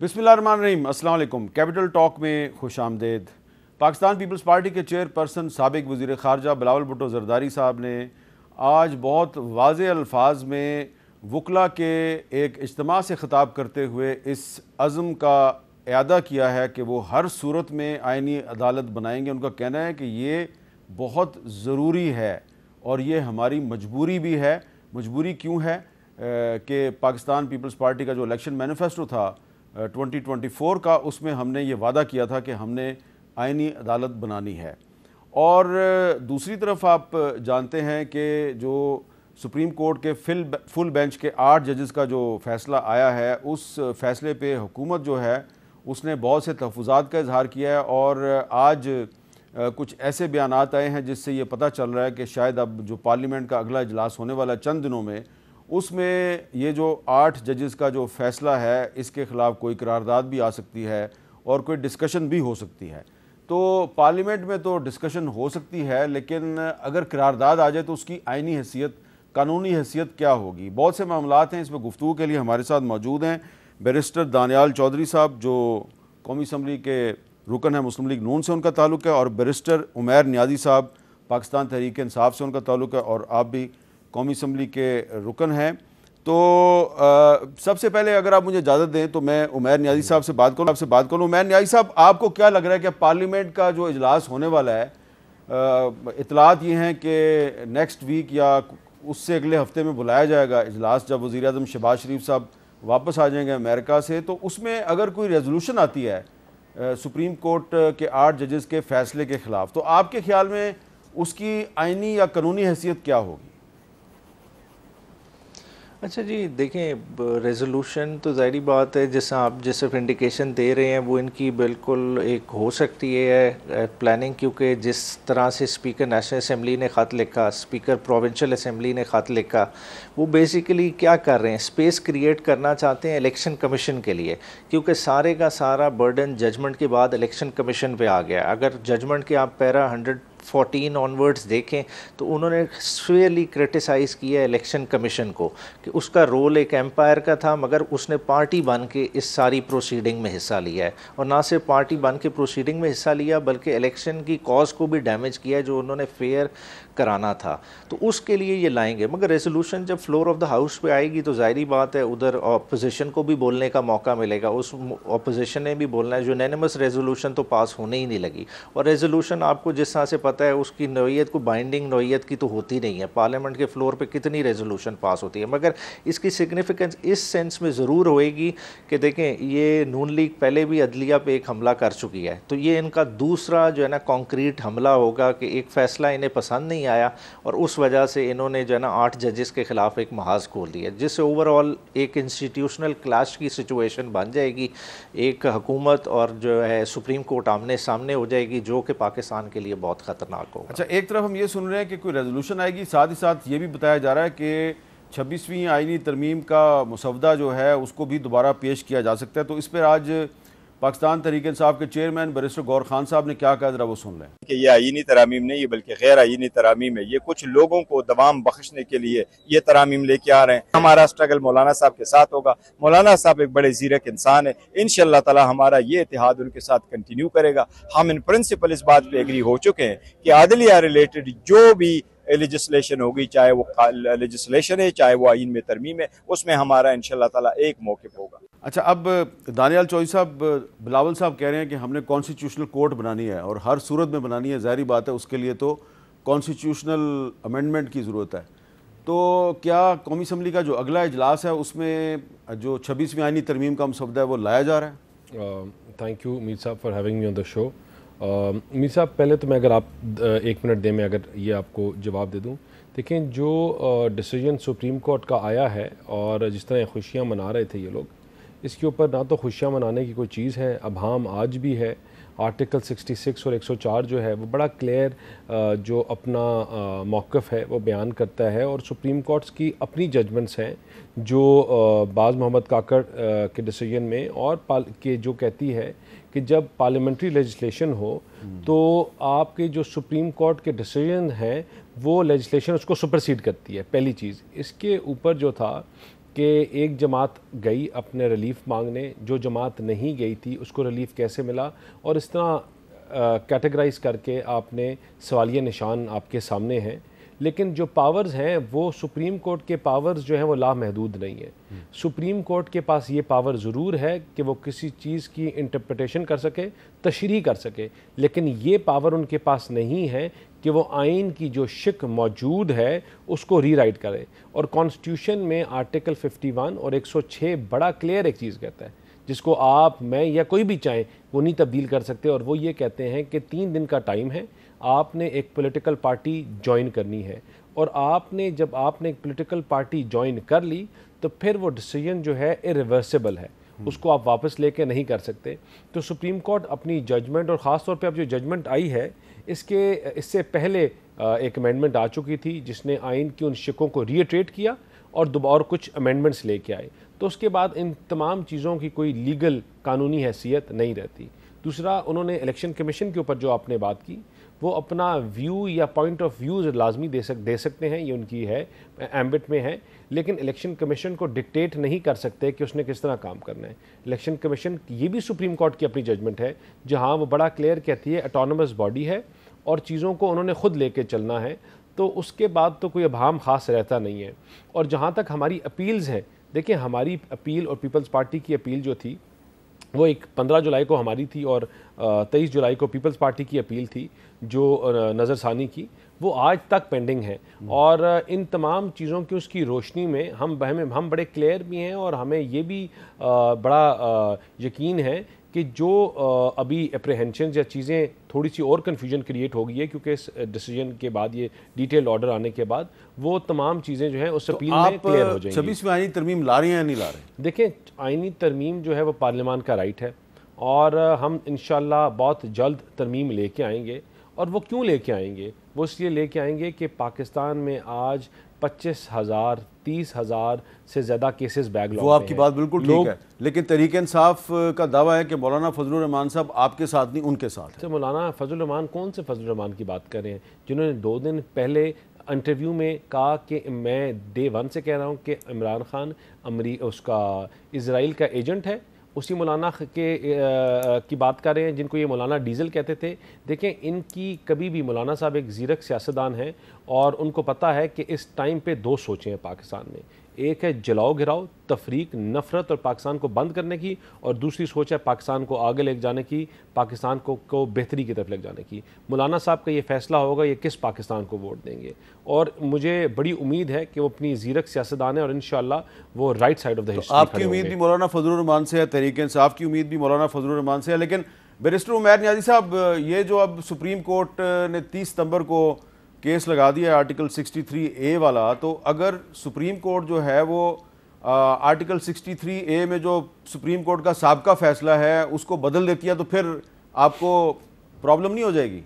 अस्सलाम वालेकुम capital talk में खुश आमदेद। पाकिस्तान पीपल्स पार्टी के चेयरपर्सन, सबक वज़ी ख़ारजा बिलावल भुट्टो जरदारी साहब ने आज बहुत वाज अल्फाज में वकला के एक इज्तम से ख़ताब करते हुए इस अज़म का अदा किया है कि वो हर सूरत में आइनी अदालत बनाएँगे। उनका कहना है कि ये बहुत ज़रूरी है और ये हमारी मजबूरी भी है। मजबूरी क्यों है? कि पाकिस्तान पीपल्स पार्टी का जो इलेक्शन मैनिफेस्टो था 2024 का उसमें हमने ये वादा किया था कि हमने आइनी अदालत बनानी है। और दूसरी तरफ़ आप जानते हैं कि जो सुप्रीम कोर्ट के फिल, फुल बेंच के आठ जजेस का जो फ़ैसला आया है, उस फैसले पे हुकूमत जो है, उसने बहुत से तहफ़ात का इजहार किया है और आज कुछ ऐसे बयान आए हैं जिससे ये पता चल रहा है कि शायद अब जो पार्लियामेंट का अगला इजलास होने वाला चंद दिनों में उसमें ये जो आठ जजेस का जो फ़ैसला है, इसके ख़िलाफ़ कोई करारदाद भी आ सकती है और कोई डिस्कशन भी हो सकती है। तो पार्लियामेंट में तो डिस्कशन हो सकती है, लेकिन अगर करारदाद आ जाए तो उसकी आइनी हैसियत, कानूनी हैसियत क्या होगी? बहुत से मामला हैं, इसमें गुफ्तु के लिए हमारे साथ मौजूद हैं। बैरिस्टर दानियाल चौधरी साहब, जो कौमी असम्बली के रुकन है, मुस्लिम लीग नून से उनका ताल्लुक है, और बैरिस्टर उमैर न्याजी साहब, पाकिस्तान तहरीक इंसाफ से उनका ताल्लुक है, और आप भी कौमी असम्बली के रुकन हैं। तो सबसे पहले अगर आप मुझे इजाज़त दें तो मैं उमैर न्याजी साहब से बात करूँ, आपसे बात करूँ। उमैर न्याजी साहब, आपको क्या लग रहा है कि पार्लियामेंट का जो इजलास होने वाला है इतलात ये हैं कि नेक्स्ट वीक या उससे अगले हफ़्ते में बुलाया जाएगा इजलास, जब वज़ी अजम शहबाज शरीफ साहब वापस आ जाएँगे अमेरिका से तो उसमें अगर कोई रेजोल्यूशन आती है सुप्रीम कोर्ट के आठ जजेस के फैसले के ख़िलाफ़ तो आपके ख्याल में उसकी आइनी या कानूनी हैसियत क्या होगी? अच्छा जी, देखें रेजोल्यूशन तो ज़ाहरी बात है, जैसा आप, जिस इंडिकेशन दे रहे हैं, वो इनकी बिल्कुल एक हो सकती है प्लानिंग क्योंकि जिस तरह से स्पीकर नेशनल असम्बली ने ख़त लिखा स्पीकर प्रोविंशियल असम्बली ने ख़त लिखा, वो बेसिकली क्या कर रहे हैं? स्पेस क्रिएट करना चाहते हैं इलेक्शन कमीशन के लिए, क्योंकि सारे का सारा बर्डन जजमेंट के बाद इलेक्शन कमीशन पर आ गया। अगर जजमेंट के आप पैरा हंड्रेड फोर्टीन ऑनवर्ड्स देखें तो उन्होंने स्वेयरली क्रिटिसाइज़ किया इलेक्शन कमीशन को कि उसका रोल एक एम्पायर का था, मगर उसने पार्टी बन के इस सारी प्रोसीडिंग में हिस्सा लिया है। और ना सिर्फ़ पार्टी बन के प्रोसीडिंग में हिस्सा लिया, बल्कि इलेक्शन की कॉज को भी डैमेज किया जो उन्होंने फेयर कराना था तो उसके लिए ये लाएँगे। मगर रेजोल्यूशन जब फ्लोर ऑफ़ द हाउस पे आएगी तो ज़ाहरी बात है, उधर अपोजिशन को भी बोलने का मौका मिलेगा। उस अपोजिशन ने भी बोलना है, जो नैनमस रेजोल्यूशन तो पास होने ही नहीं लगी। और रेजोल्यूशन आपको जिस तरह से पता है, उसकी नोयत को बाइंडिंग नोयत की तो होती नहीं है। पार्लियामेंट के फ्लोर पर कितनी रेजोल्यूशन पास होती है। मगर इसकी सिग्निफिकेंस इस सेंस में ज़रूर होएगी कि देखें, ये नून लीग पहले भी अदलिया पर एक हमला कर चुकी है। तो ये इनका दूसरा जो है ना कॉन्क्रीट हमला होगा कि एक फ़ैसला इन्हें पसंद नहीं आया और उस वजह से इन्होंने जो है ना आठ जजेस के ख़िलाफ़ एक महाज खोल दिया, जिससे ओवरऑल एक इंस्टीट्यूशनल क्लाश की सिचुएशन बन जाएगी, एक हुकूमत और जो है सुप्रीम कोर्ट आमने सामने हो जाएगी, जो कि पाकिस्तान के लिए बहुत ख़तरनाक होगा। अच्छा एक तरफ़ हम ये सुन रहे हैं कि कोई रेजोल्यूशन आएगी, साथ ही साथ ये भी बताया जा रहा है कि छब्बीसवीं आइनी तरमीम का मुसवदा जो है, उसको भी दोबारा पेश किया जा सकता है। तो इस पर आज पाकिस्तान तरीक इंसाफ के चेयरमैन बरिस्टर गौर खान साहब ने क्या कहा, जरा वो सुन लें। कि ये आइनी तरामीम नहीं है बल्कि गैर आइनी तरामीम है। ये कुछ लोगों को दवाम बख्शने के लिए ये तरामीम लेके आ रहे हैं। हमारा स्ट्रगल मौलाना साहब के साथ होगा। मौलाना साहब एक बड़े जीरक इंसान है। इन तला हमारा ये इतिहाद उनके साथ कंटिन्यू करेगा। हम इन प्रिंसिपल इस बात पर एग्री हो चुके हैं कि आदलिया रिलेटेड जो भी लेजिस्लेशन होगी चाहे वो लेजिस्लेशन है चाहे वो आइन में तरमीम है उसमें हमारा इन ताला एक मौके होगा। अच्छा अब दानियाल चौधरी साहब बिलावल साहब कह रहे हैं कि हमने कॉन्स्टिट्यूशनल कोर्ट बनानी है और हर सूरत में बनानी है ज़ाहरी बात है उसके लिए तो कॉन्स्टिट्यूशनल अमेंडमेंट की ज़रूरत है। तो क्या कौमी असम्बली का जो अगला इजलास है उसमें जो छब्बीसवीं आइनी तरमीम का मसवदा है वो लाया जा रहा है? थैंक यू मीर साहब for having me on the show Mir साहब, पहले तो मैं अगर आप एक मिनट दें, मैं अगर ये आपको जवाब दे दूँ। देखें, जो डिसीज़न सुप्रीम कोर्ट का आया है और जिस तरह खुशियाँ मना रहे थे ये लोग, इसके ऊपर ना तो खुशियाँ मनाने की कोई चीज़ है, अब हम आज भी है। आर्टिकल 66 और 104 जो है, वो बड़ा क्लियर जो अपना मौक़ है, वो बयान करता है और सुप्रीम कोर्ट्स की अपनी जजमेंट्स हैं, जो बाज़ मोहम्मद काकड़ के डिसीज़न में और पाल, के जो कहती है कि जब पार्लियामेंट्री लेजिस्लेशन हो तो आपके जो सुप्रीम कोर्ट के डिसीज़न हैं, वो लेजिस्लेशन उसको सुपरसीड करती है, पहली चीज़। इसके ऊपर जो था कि एक जमात गई अपने रिलीफ मांगने, जो जमात नहीं गई थी, उसको रिलीफ कैसे मिला? और इस तरह कैटेगराइज करके आपने सवालिया निशान आपके सामने हैं। लेकिन जो पावर्स हैं वो सुप्रीम कोर्ट के पावर्स जो हैं वो लामहदूद नहीं है। सुप्रीम कोर्ट के पास ये पावर ज़रूर है कि वो किसी चीज़ की इंटरप्रटेशन कर सके तशरी कर सके लेकिन ये पावर उनके पास नहीं है कि वो आइन की जो शिक मौजूद है उसको रीराइट करे। और कॉन्स्टिट्यूशन में आर्टिकल 51 और 106 बड़ा क्लियर एक चीज़ कहता है जिसको आप मैं या कोई भी चाहें वो नहीं तब्दील कर सकते। और वो ये कहते हैं कि तीन दिन का टाइम है आपने एक पॉलिटिकल पार्टी ज्वाइन करनी है। और आपने जब आपने एक पॉलिटिकल पार्टी ज्वाइन कर ली तो फिर वो डिसीज़न जो है इरिवर्सिबल है। उसको आप वापस लेके नहीं कर सकते। तो सुप्रीम कोर्ट अपनी जजमेंट और ख़ास तौर पे अब जो जजमेंट आई है इसके इससे पहले एक अमेंडमेंट आ चुकी थी जिसने आइन की उन शिकों को रीट्रेट किया और दोबारा कुछ अमेंडमेंट्स लेके आए। तो उसके बाद इन तमाम चीज़ों की कोई लीगल कानूनी हैसियत नहीं रहती। दूसरा उन्होंने इलेक्शन कमीशन के ऊपर जो आपने बात की वो अपना व्यू या पॉइंट ऑफ़ व्यू लाजमी दे सक, दे सकते हैं, ये उनकी है एम्बिट में है, लेकिन इलेक्शन कमीशन को डिक्टेट नहीं कर सकते कि उसने किस तरह काम करना है। इलेक्शन कमीशन ये भी सुप्रीम कोर्ट की अपनी जजमेंट है, जहाँ वो बड़ा क्लियर कहती है अटोनमस बॉडी है, और चीज़ों को उन्होंने खुद लेके चलना है तो उसके बाद तो कोई अभाम ख़ास रहता नहीं है। और जहाँ तक हमारी अपील्स हैं, देखिए हमारी अपील और पीपल्स पार्टी की अपील जो थी वो एक पंद्रह जुलाई को हमारी थी और तेईस जुलाई को पीपल्स पार्टी की अपील थी, जो नज़रसानी की। वो आज तक पेंडिंग है और इन तमाम चीज़ों की उसकी रोशनी में हम हमें हम बड़े क्लियर भी हैं और हमें ये भी बड़ा यकीन है कि जो अभी अप्रहेंशन या चीज़ें थोड़ी सी और कन्फ्यूज़न क्रिएट हो गई है क्योंकि इस डिसीज़न के बाद ये डिटेल ऑर्डर आने के बाद वो तमाम चीज़ें जो है उस अपील तो में क्लियर हो जाएँगी। छब्बीस में आईनी तरमीम ला रहे हैं या नहीं ला रहे हैं? देखें आइनी तरमीम जो है वो पार्लियामान का राइट है और हम इन बहुत जल्द तरमीम लेके आएँगे और वो क्यों लेके आएँगे? वो इसलिए लेके आएँगे कि पाकिस्तान में आज पच्चीस हज़ार तीस हज़ार से ज़्यादा केसेस बैग वो आपकी बात बिल्कुल ठीक है लेकिन तरीक इंसाफ का दावा है कि मौलाना फजल रहमान साहब आपके साथ नहीं उनके साथ अच्छा मौलाना फजल रहमान कौन से फजल रहमान की बात कर रहे हैं? जिन्होंने दो दिन पहले इंटरव्यू में कहा कि मैं डे वन से कह रहा हूँ कि इमरान खान अमरी उसका इसराइल का एजेंट है उसी मौलाना के आ, की बात कर रहे हैं जिनको ये मौलाना डीजल कहते थे। देखें इनकी कभी भी मौलाना साहब एक जीरक सियासतदान हैं और उनको पता है कि इस टाइम पे दो सोचे हैं पाकिस्तान में। एक है जलाओ घिराओ तफरीक नफ़रत और पाकिस्तान को बंद करने की और दूसरी सोच है पाकिस्तान को आगे ले जाने की पाकिस्तान को को बेहतरी की तरफ़ ले जाने की। मौलाना साहब का ये फैसला होगा ये किस पाकिस्तान को वोट देंगे? और मुझे बड़ी उम्मीद है कि वो अपनी जीरक सियासतदान है और इन वो right side of the history आपकी उम्मीद भी मौलाना फजलरहमान से है तरीके इंसाफ की उम्मीद भी मौलाना फजलरहमान से है लेकिन बैरिस्टर उमैर न्याजी साहब ये जो अब सुप्रीम कोर्ट ने तीस सितंबर को केस लगा दिया आर्टिकल 63 ए वाला तो अगर सुप्रीम कोर्ट जो है वो आर्टिकल 63 ए में जो सुप्रीम कोर्ट का सबका फैसला है, उसको बदल देती है तो फिर आपको प्रॉब्लम नहीं हो जाएगी?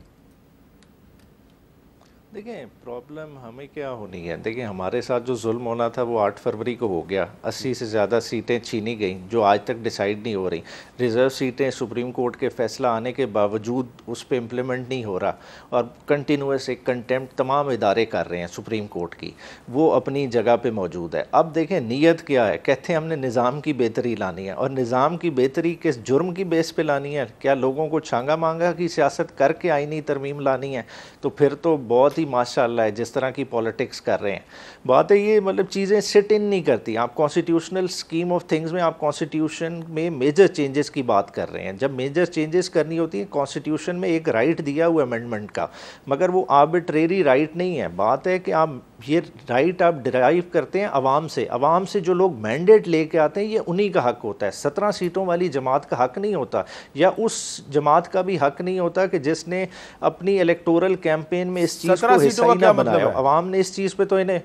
देखें प्रॉब्लम हमें क्या होनी है? देखें हमारे साथ जो जुल्म होना था, वो आठ फरवरी को हो गया। अस्सी से ज़्यादा सीटें छीनी गई, जो आज तक डिसाइड नहीं हो रही। रिज़र्व सीटें, सुप्रीम कोर्ट के फैसला आने के बावजूद उस पर इम्प्लीमेंट नहीं हो रहा और कंटिन्यूस एक कंटेम्प्ट तमाम इदारे कर रहे हैं सुप्रीम कोर्ट की। वो अपनी जगह पर मौजूद है। अब देखें नीयत क्या है? कहते हैं, हमने निज़ाम की बेहतरी लानी है। और निज़ाम की बेहतरी किस जुर्म की बेस पर लानी है? क्या लोगों को छांगा मांगा की सियासत करके आईनी तरमीम लानी है? तो फिर तो बहुत ही ही माशाल्लाह है, जिस तरह की पॉलिटिक्स कर रहे हैं। बात है ये मतलब चीज़ें सिट इन नहीं करती। आप कॉन्स्टिट्यूशनल स्कीम ऑफ़ थिंग्स में, आप कॉन्स्टिट्यूशन में मेजर चेंजेस की बात कर रहे हैं। जब मेजर चेंजेस करनी होती है कॉन्स्टिट्यूशन में एक राइट दिया हुआ अमेंडमेंट का, मगर वो आर्बिट्रेरी राइट नहीं है। बात है कि आप ये राइट आप डिराइव करते हैं आवाम से। अवाम से जो लोग मैंडेट लेके आते हैं ये उन्हीं का हक होता है। सत्रह सीटों वाली जमात का हक नहीं होता या उस जमात का भी हक नहीं होता कि जिसने अपनी इलेक्टोरल कैंपेन में इस चीज़ को हिस्सा ही ना बनाया मतलब अवाम ने इस चीज़ पे तो इन्हें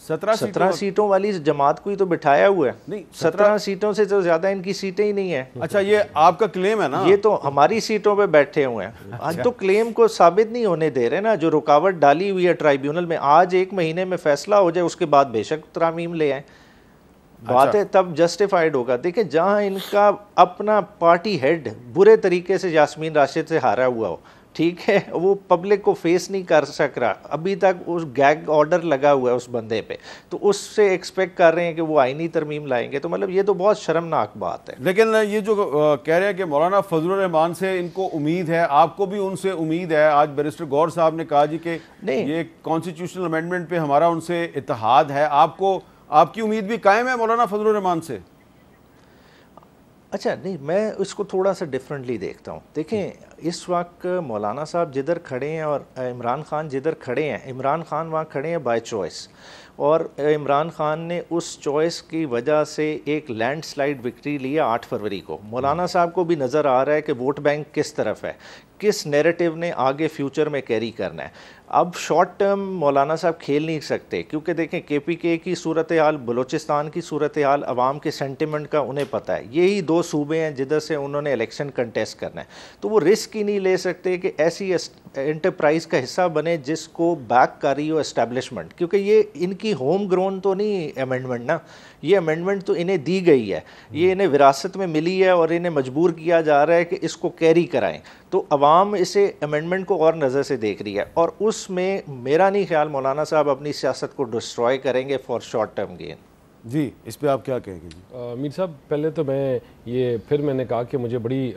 सत्रह सत्रह सीटों वाली जमात को ही तो बिठाया हुआ है। नहीं सत्रह सीटों से तो ज़्यादा इनकी सीटें ही नहीं है। अच्छा ये आपका क्लेम है ना? ये तो हमारी सीटों पे बैठे हुए हैं। अच्छा। आज तो क्लेम को साबित नहीं होने दे रहे ना जो रुकावट डाली हुई है ट्राइब्यूनल में आज एक महीने में फैसला हो जाए उसके बाद बेशक तरामीम ले आए। बात है तब जस्टिफाइड होगा। देखिए जहाँ इनका अपना पार्टी हेड बुरे तरीके से यासमीन राशिद से हारा हुआ हो ठीक है वो पब्लिक को फेस नहीं कर सक रहा अभी तक उस गैग ऑर्डर लगा हुआ है उस बंदे पे। तो उससे एक्सपेक्ट कर रहे हैं कि वो आईनी तरमीम लाएँगे। तो मतलब ये तो बहुत शर्मनाक बात है। लेकिन ये जो कह रहे हैं कि मौलाना फजल रहमान से इनको उम्मीद है आपको भी उनसे उम्मीद है। आज बैरिस्टर गौर साहब ने कहा जी कि नहीं। ये कॉन्स्टिट्यूशनल अमेंडमेंट पे हमारा उनसे इतिहाद है। आपको आपकी उम्मीद भी कायम है मौलाना फजल रहमान से? अच्छा नहीं, मैं इसको थोड़ा सा डिफरेंटली देखता हूँ। देखें, इस वक्त मौलाना साहब जिधर खड़े हैं और इमरान खान जिधर खड़े हैं, इमरान खान वहाँ खड़े हैं बाय चॉइस और इमरान खान ने उस चॉइस की वजह से एक लैंडस्लाइड विक्ट्री लिया आठ फरवरी को। मौलाना साहब को भी नज़र आ रहा है कि वोट बैंक किस तरफ़ है, किस नैरेटिव ने आगे फ्यूचर में कैरी करना है। अब शॉर्ट टर्म मौलाना साहब खेल नहीं सकते, क्योंकि देखें के पी के की सूरत हाल बलोचिस्तान की सूरत हाल आवाम के सेंटिमेंट का उन्हें पता है। यही दो सूबे हैं जिधर से उन्होंने इलेक्शन कंटेस्ट करना है। तो वो रिस्क ही नहीं ले सकते कि ऐसी इंटरप्राइज का हिस्सा बने जिसको बैक कर रही हो इस्टेब्लिशमेंट क्योंकि ये इनकी होम ग्रोन तो नहीं अमेंडमेंट ना। ये अमेंडमेंट तो इन्हें दी गई है। ये इन्हें विरासत में मिली है और इन्हें मजबूर किया जा रहा है कि इसको कैरी कराएँ। तो अवाम इसे अमेंडमेंट को और नज़र से देख रही है और उसमें मेरा नहीं ख्याल मौलाना साहब अपनी सियासत को डिस्ट्रॉय करेंगे फॉर शॉर्ट टर्म गेन जी इस पर आप क्या कहेंगे जी? मीर साहब पहले तो मैं ये फिर मैंने कहा कि मुझे बड़ी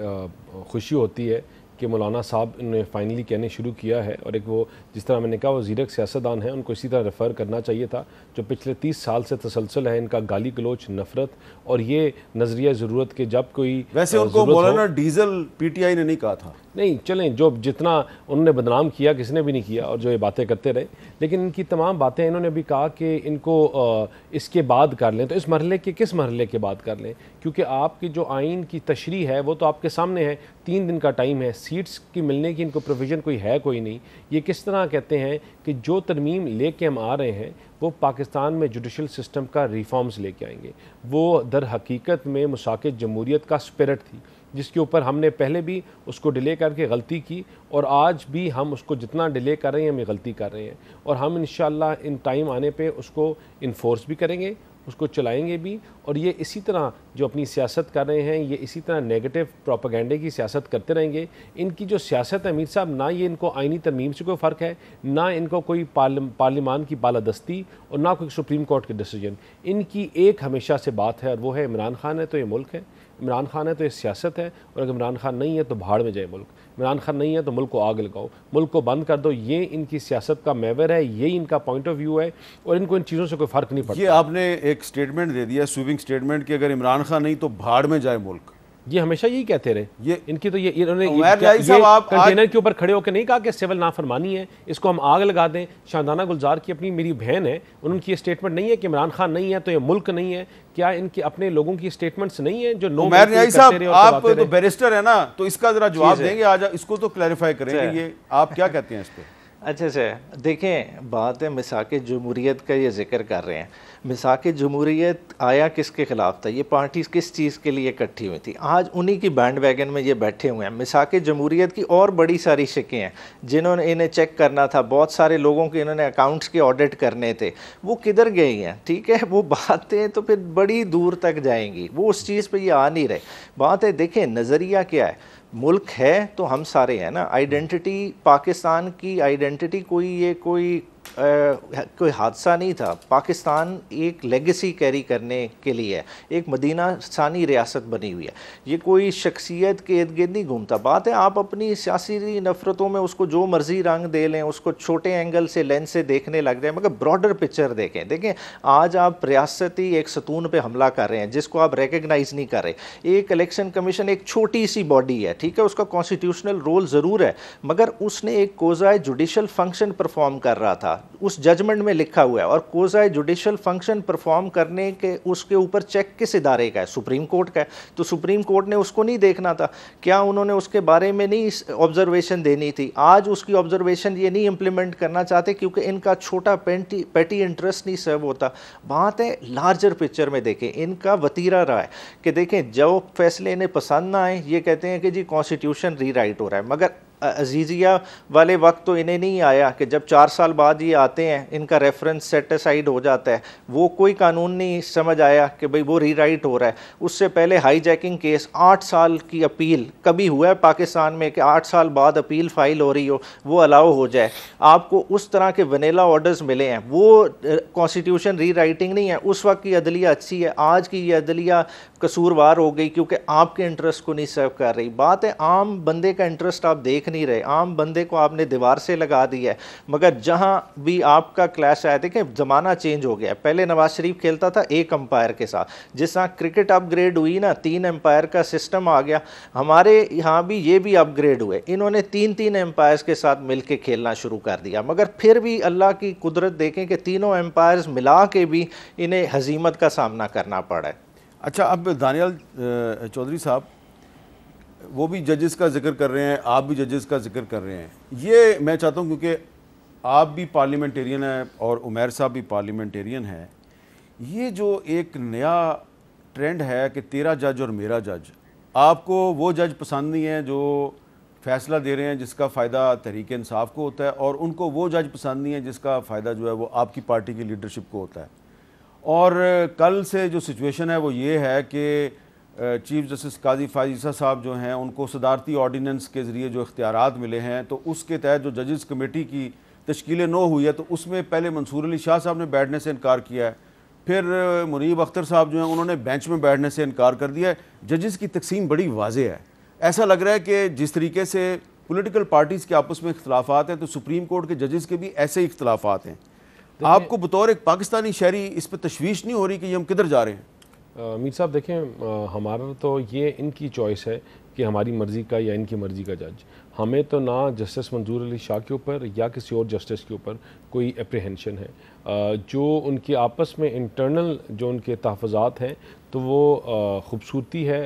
खुशी होती है कि मौलाना साहब ने फाइनली कहने शुरू किया है और एक वो जिस तरह मैंने कहा वो जीरक सियासतदान है उनको इसी तरह रेफ़र करना चाहिए था जो पिछले तीस साल से तसलसल है इनका गाली गलोच नफरत और ये नज़रिया ज़रूरत के जब कोई वैसे उनको मौलाना डीजल पीटीआई ने नहीं कहा था। नहीं, चलें, जो जितना उन्होंने बदनाम किया, किसने भी नहीं किया और जो ये बातें करते रहे। लेकिन इनकी तमाम बातें इन्होंने भी कहा कि इनको इसके बाद कर लें। तो इस मरहले के, किस मरहले के बाद कर लें? क्योंकि आपकी जो आइन की तशरी है, वो तो आपके सामने है। तीन दिन का टाइम है। सीट्स की मिलने की इनको प्रोविज़न कोई है, कोई नहीं। ये किस तरह कहते हैं कि जो तरमीम ले कर हम आ रहे हैं, वो पाकिस्तान में जुडिशल सिस्टम का रिफॉर्म्स लेके आएँगे। वो दर हकीकत में मुसाक जमहूरीत का स्पिरिट थी। जिसके ऊपर हमने पहले भी उसको डिले करके गलती की और आज भी हम उसको जितना डिले कर रहे हैं, हम गलती कर रहे हैं। और हम इन इन टाइम आने पे उसको इन्फोर्स भी करेंगे, उसको चलाएँगे भी। और ये इसी तरह जो अपनी सियासत कर रहे हैं, ये इसी तरह नेगेटिव प्रोपागेंडे की सियासत करते रहेंगे। इनकी जो सियासत है अमीर साहब, ना ये इनको आइनी तरमीम से कोई फ़र्क है, ना इनको कोई पार्लिमान की बालादस्ती और ना कोई सुप्रीम कोर्ट के डिसीज़न इनकी एक हमेशा से बात है और वो है इमरान खान है तो ये मुल्क है। इमरान खान है तो ये सियासत है और अगर इमरान खान नहीं है तो भाड़ में जाए मुल्क। इमरान खान नहीं है तो मुल्क को आग लगाओ। मुल्क को बंद कर दो ये इनकी सियासत का मेवर है ये इनका पॉइंट ऑफ़ व्यू है और इनको इन चीज़ों से कोई फ़र्क नहीं पड़ता। ये आपने एक स्टेटमेंट दे दिया स्वीपिंग स्टेटमेंट कि अगर इमरान खान नहीं तो भाड़ में जाए मुल्क। ये हमेशा यही कहते रहे। ये इनकी तो ये इन्होंने कंटेनर के ऊपर खड़े होकर नहीं कहा कि सिविल नाफरमानी है इसको हम आग लगा दें। शानदाना गुलजार की अपनी मेरी बहन है उनकी ये स्टेटमेंट नहीं है कि इमरान खान नहीं है तो ये मुल्क नहीं है। क्या इनके अपने लोगों की स्टेटमेंट्स नहीं है जो नो साहब आप तो बैरिस्टर है ना तो इसका जरा जवाब देंगे आज इसको तो क्लैरिफाई करेंगे ये आप क्या कहते हैं इस पर अच्छा अच्छा देखें बात है मिसाक जमहूरीत का ये ज़िक्र कर रहे हैं। मिसाक जमहूरीत आया किसके ख़िलाफ़ था? ये पार्टी किस चीज़ के लिए इकट्ठी हुई थी? आज उन्हीं की बैंड वैगन में ये बैठे हुए हैं। मिसाक जमहूरीत की और बड़ी सारी शिकें हैं, जिन्होंने इन्हें चेक करना था। बहुत सारे लोगों के इन्होंने अकाउंट्स के ऑडिट करने थे। वो किधर गई हैं? ठीक है, वो बातें तो फिर बड़ी दूर तक जाएँगी। वो उस चीज़ पर ये आ नहीं रहे। बात है देखें, नज़रिया क्या है? मुल्क है तो हम सारे हैं ना। आइडेंटिटी पाकिस्तान की आइडेंटिटी कोई ये कोई कोई हादसा नहीं था। पाकिस्तान एक लेगेसी कैरी करने के लिए है। एक मदीना सानी रियासत बनी हुई है। ये कोई शख्सियत के इर्द गिर्द नहीं घूमता। बात है, आप अपनी सियासी नफ़रतों में उसको जो मर्ज़ी रंग दे लें, उसको छोटे एंगल से लेंस से देखने लग जाए, मगर ब्रॉडर पिक्चर देखें। देखें, आज आप रियासती एक सतून पर हमला कर रहे हैं, जिसको आप रिकगनाइज़ नहीं कर रहे। एक इलेक्शन कमीशन एक छोटी सी बॉडी है, ठीक है? उसका कॉन्स्टिट्यूशनल रोल ज़रूर है, मगर उसने एक कोजाए जुडिशल फ़ंक्शन परफॉर्म कर रहा था। उस जजमेंट में लिखा हुआ है और कोजाए जुडिशल फ़ंक्शन परफॉर्म करने के, उसके ऊपर चेक किस इदारे का है? सुप्रीम कोर्ट का है। तो सुप्रीम कोर्ट ने उसको नहीं देखना था। क्या उन्होंने उसके बारे में नहीं ऑब्जर्वेशन देनी थी? आज उसकी ऑब्जर्वेशन ये नहीं इम्प्लीमेंट करना चाहते क्योंकि इनका छोटा पेंटी पेटी इंटरेस्ट नहीं सर्व होता। बात है लार्जर पिक्चर में देखें। इनका वतीरा रहा है कि देखें जो फैसले इन्हें पसंद ना आए, ये कहते हैं कि जी कॉन्स्टिट्यूशन रीराइट हो रहा है। मगर अजीज़िया वाले वक्त तो इन्हें नहीं आया कि जब चार साल बाद ये आते हैं, इनका रेफरेंस सेटिसाइड हो जाता है। वो कोई कानून नहीं समझ आया कि भाई वो रीराइट हो रहा है। उससे पहले हाई जैकिंग केस आठ साल की अपील, कभी हुआ है पाकिस्तान में कि आठ साल बाद अपील फ़ाइल हो रही हो, वो अलाउ हो जाए। आपको उस तरह के वनीला ऑर्डर्स मिले हैं। वो कॉन्स्टिट्यूशन री राइटिंग नहीं है। उस वक्त की अदलिया अच्छी है। आज की ये अदलिया कसूरवार हो गई क्योंकि आपके इंटरेस्ट को नहीं सर्व कर रही। बात है, आम बंदे का इंटरेस्ट आप देख नहीं रहे। आम बंदे को आपने दीवार से लगा दिया है। मगर जहाँ भी आपका क्लैश आया देखें ज़माना चेंज हो गया। पहले नवाज़ शरीफ खेलता था एक अंपायर के साथ। जिस तरह क्रिकेट अपग्रेड हुई ना, तीन एम्पायर का सिस्टम आ गया। हमारे यहाँ भी ये भी अपग्रेड हुए। इन्होंने तीन तीन एम्पायर्स के साथ मिल के खेलना शुरू कर दिया। मगर फिर भी अल्लाह की कुदरत देखें कि तीनों एम्पायर्स मिला के भी इन्हें हजीमत का सामना करना पड़ा है। अच्छा अब दानियाल चौधरी साहब वो भी जजेस का ज़िक्र कर रहे हैं, आप भी जजेस का ज़िक्र कर रहे हैं। ये मैं चाहता हूँ क्योंकि आप भी पार्लियामेंटेरियन हैं और उमेर साहब भी पार्लियामेंटेरियन हैं। ये जो एक नया ट्रेंड है कि तेरा जज और मेरा जज आपको वो जज पसंद नहीं है जो फैसला दे रहे हैं जिसका फ़ायदा तहरीक इंसाफ को होता है और उनको वो जज पसंद नहीं है जिसका फ़ायदा जो है वो आपकी पार्टी की लीडरशिप को होता है। और कल से जो सिचुएशन है वो ये है कि चीफ जस्टिस काजी फाजीसा साहब जो हैं उनको सदारती ऑर्डीनेंस के ज़रिए जो इख्तियार मिले हैं तो उसके तहत जो जजेस कमेटी की तश्कील नो हुई है तो उसमें पहले मंसूर अली शाह साहब ने बैठने से इनकार किया है। फिर मुनीब अख्तर साहब जो हैं उन्होंने बेंच में बैठने से इनकार कर दिया है। जजेस की तकसीम बड़ी वाजे है। ऐसा लग रहा है कि जिस तरीके से पोलिटिकल पार्टीज़ के आपस में इख्तलाफात हैं तो सुप्रीम कोर्ट के जजेस के भी ऐसे ही इख्तलाफात हैं। आपको बतौर एक पाकिस्तानी शहरी इस पर तशवीश नहीं हो रही कि ये हम किधर जा रहे हैं? मीर साहब, देखें हमारा तो ये इनकी चॉइस है कि हमारी मर्ज़ी का या इनकी मर्ज़ी का जज हमें तो ना जस्टिस मंजूर अली शाह के ऊपर या किसी और जस्टिस के ऊपर कोई अप्रीहेंशन है। जो उनके आपस में इंटरनल जो उनके तहफ़ात हैं तो वो ख़ूबसूरती है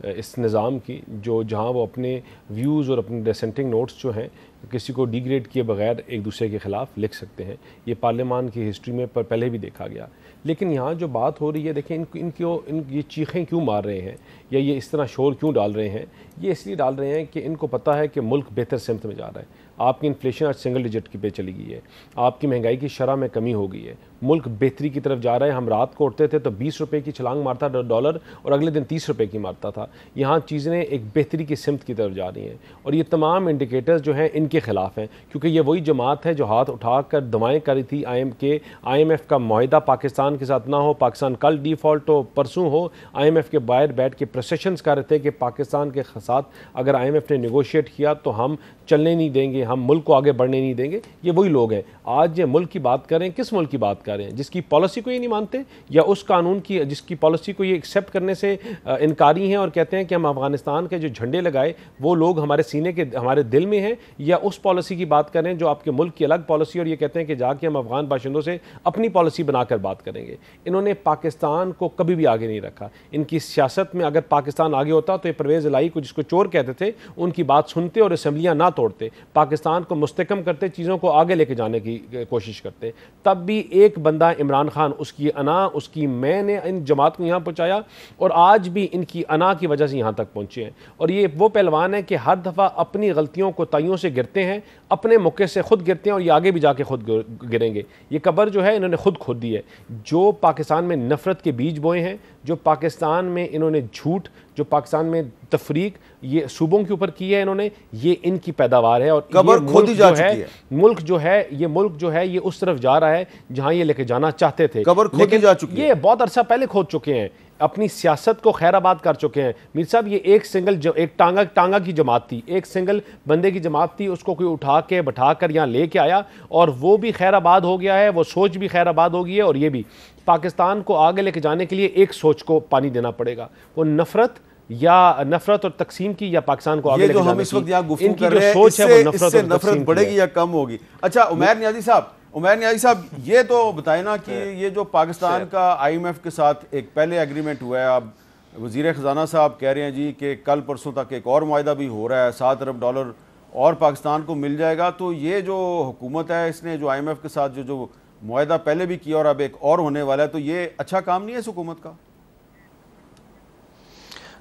इस निज़ाम की, जो जहाँ वो अपने व्यूज़ और अपने डिसेंटिंग नोट्स जो हैं, किसी को डिग्रेड किए बगैर एक दूसरे के ख़िलाफ़ लिख सकते हैं। ये पार्लियामान की हिस्ट्री में पर पहले भी देखा गया। लेकिन यहाँ जो बात हो रही है देखें इन इनकी इन, ये चीखें क्यों मार रहे हैं? या ये इस तरह शोर क्यों डाल रहे हैं? ये इसलिए डाल रहे हैं कि इनको पता है कि मुल्क बेहतर सिमत में जा रहा है। आपकी इन्फ्लेशन आज सिंगल डिजिट की पे चली गई है। आपकी महँगाई की शरह में कमी हो गई है। मुल्क बेहतरी की तरफ़ जा रहा है। हम रात को उठते थे तो बीस रुपये की छलांग मारता डॉलर और अगले दिन तीस रुपये की मारता था। यहाँ चीज़ें एक बेहतरी की सिमत की तरफ़ जा रही हैं और ये तमाम इंडिकेटर्स जो हैं, इनके ख़िलाफ़ हैं। क्योंकि ये वही जमात है जो हाथ उठा कर दवाएँ करी थी आई एम के आई एम एफ़ का माहा पाकिस्तान के साथ ना हो, पाकिस्तान कल डिफ़ॉल्ट हो, परसों हो आई एम एफ़ के बाहर बैठ के प्रोसेशन कर रहे थे कि पाकिस्तान के साथ अगर आई एम एफ़ ने निगोशिएट किया तो हम चलने नहीं देंगे, हम मुल्क को आगे बढ़ने नहीं देंगे। ये वही लोग हैं। आज ये मुल्क की बात करें, किस मुल्क की बात कर? रहे हैं। जिसकी पॉलिसी को ये नहीं मानते या उस कानून की, जिसकी पॉलिसी को ये एक्सेप्ट करने से इनकारी हैं और कहते हैं कि हम अफ़गानिस्तान के जो झंडे लगाए, वो लोग हमारे सीने के, हमारे दिल में हैं या उस पॉलिसी की बात करें जो आपके मुल्क की अलग पॉलिसी और ये कहते हैं कि जाके हम अफगान बाशिंदों से अपनी पॉलिसी बनाकर बात करेंगे। इन्होंने पाकिस्तान को कभी भी आगे नहीं रखा। इनकी सियासत में अगर पाकिस्तान आगे होता तो ये परवेज़ लाई को जिसको चोर कहते थे, उनकी बात सुनते और असम्बलियाँ ना तोड़ते। पाकिस्तान को मुस्तकम करते, चीज़ों को आगे लेके जाने की कोशिश करते। तब भी एक बंदा इमरान खान, उसकी अना, उसकी मैं ने इन जमात को यहाँ पहुँचाया और आज भी इनकी अना की वजह से यहाँ तक पहुँचे हैं। और ये वो पहलवान है कि हर दफ़ा अपनी गलतियों को तइयों से गिरते हैं, अपने मौके से खुद गिरते हैं और ये आगे भी जाके खुद गिरेंगे। ये कबर जो है इन्होंने खुद खोद दी है। जो पाकिस्तान में नफ़रत के बीज बोए हैं जो पाकिस्तान में इन्होंने झूठ जो पाकिस्तान में तफरीक ये सूबों के ऊपर की है इन्होंने ये इनकी पैदावार है और कबर खोदी जा है, है? मुल्क जो है ये मुल्क जो है ये उस तरफ़ जा रहा है जहाँ ये लेके जाना चाहते थे। कबर खोदी जा चुकी है? ये बहुत अरसा पहले खोद चुके हैं। अपनी सियासत को खैराबाद कर चुके हैं। मीर साहब ये एक सिंगल जो एक टांगा टांगा की जमात थी। एक सिंगल बंदे की जमात थी उसको कोई उठा के बैठा कर यहाँ लेके आया और वो भी खैराबाद हो गया है वो सोच भी खैराबाद हो गई है और ये भी। पाकिस्तान को आगे लेके जाने के लिए एक सोच को पानी देना पड़ेगा। वो नफरत या नफरत और तकसीम की या पाकिस्तान को आगे जो हम इस वक्त यहाँ गुफ्तगू कर रहे हैं सोच है वो नफरत बढ़ेगी या कम होगी? अच्छा उमैर नियाजी साहब उमैर नियाजी साहब ये तो बताए ना कि ये जो पाकिस्तान का आईएमएफ के साथ एक पहले एग्रीमेंट हुआ है अब वज़ीर ख़जाना साहब कह रहे हैं जी कि कल परसों तक एक और माहा भी हो रहा है सात अरब डॉलर और पाकिस्तान को मिल जाएगा। तो ये जो हुकूमत है इसने जो आईएमएफ के साथ जो जो माहा पहले भी किया और अब एक और होने वाला है तो ये अच्छा काम नहीं है इस हुकूमत का?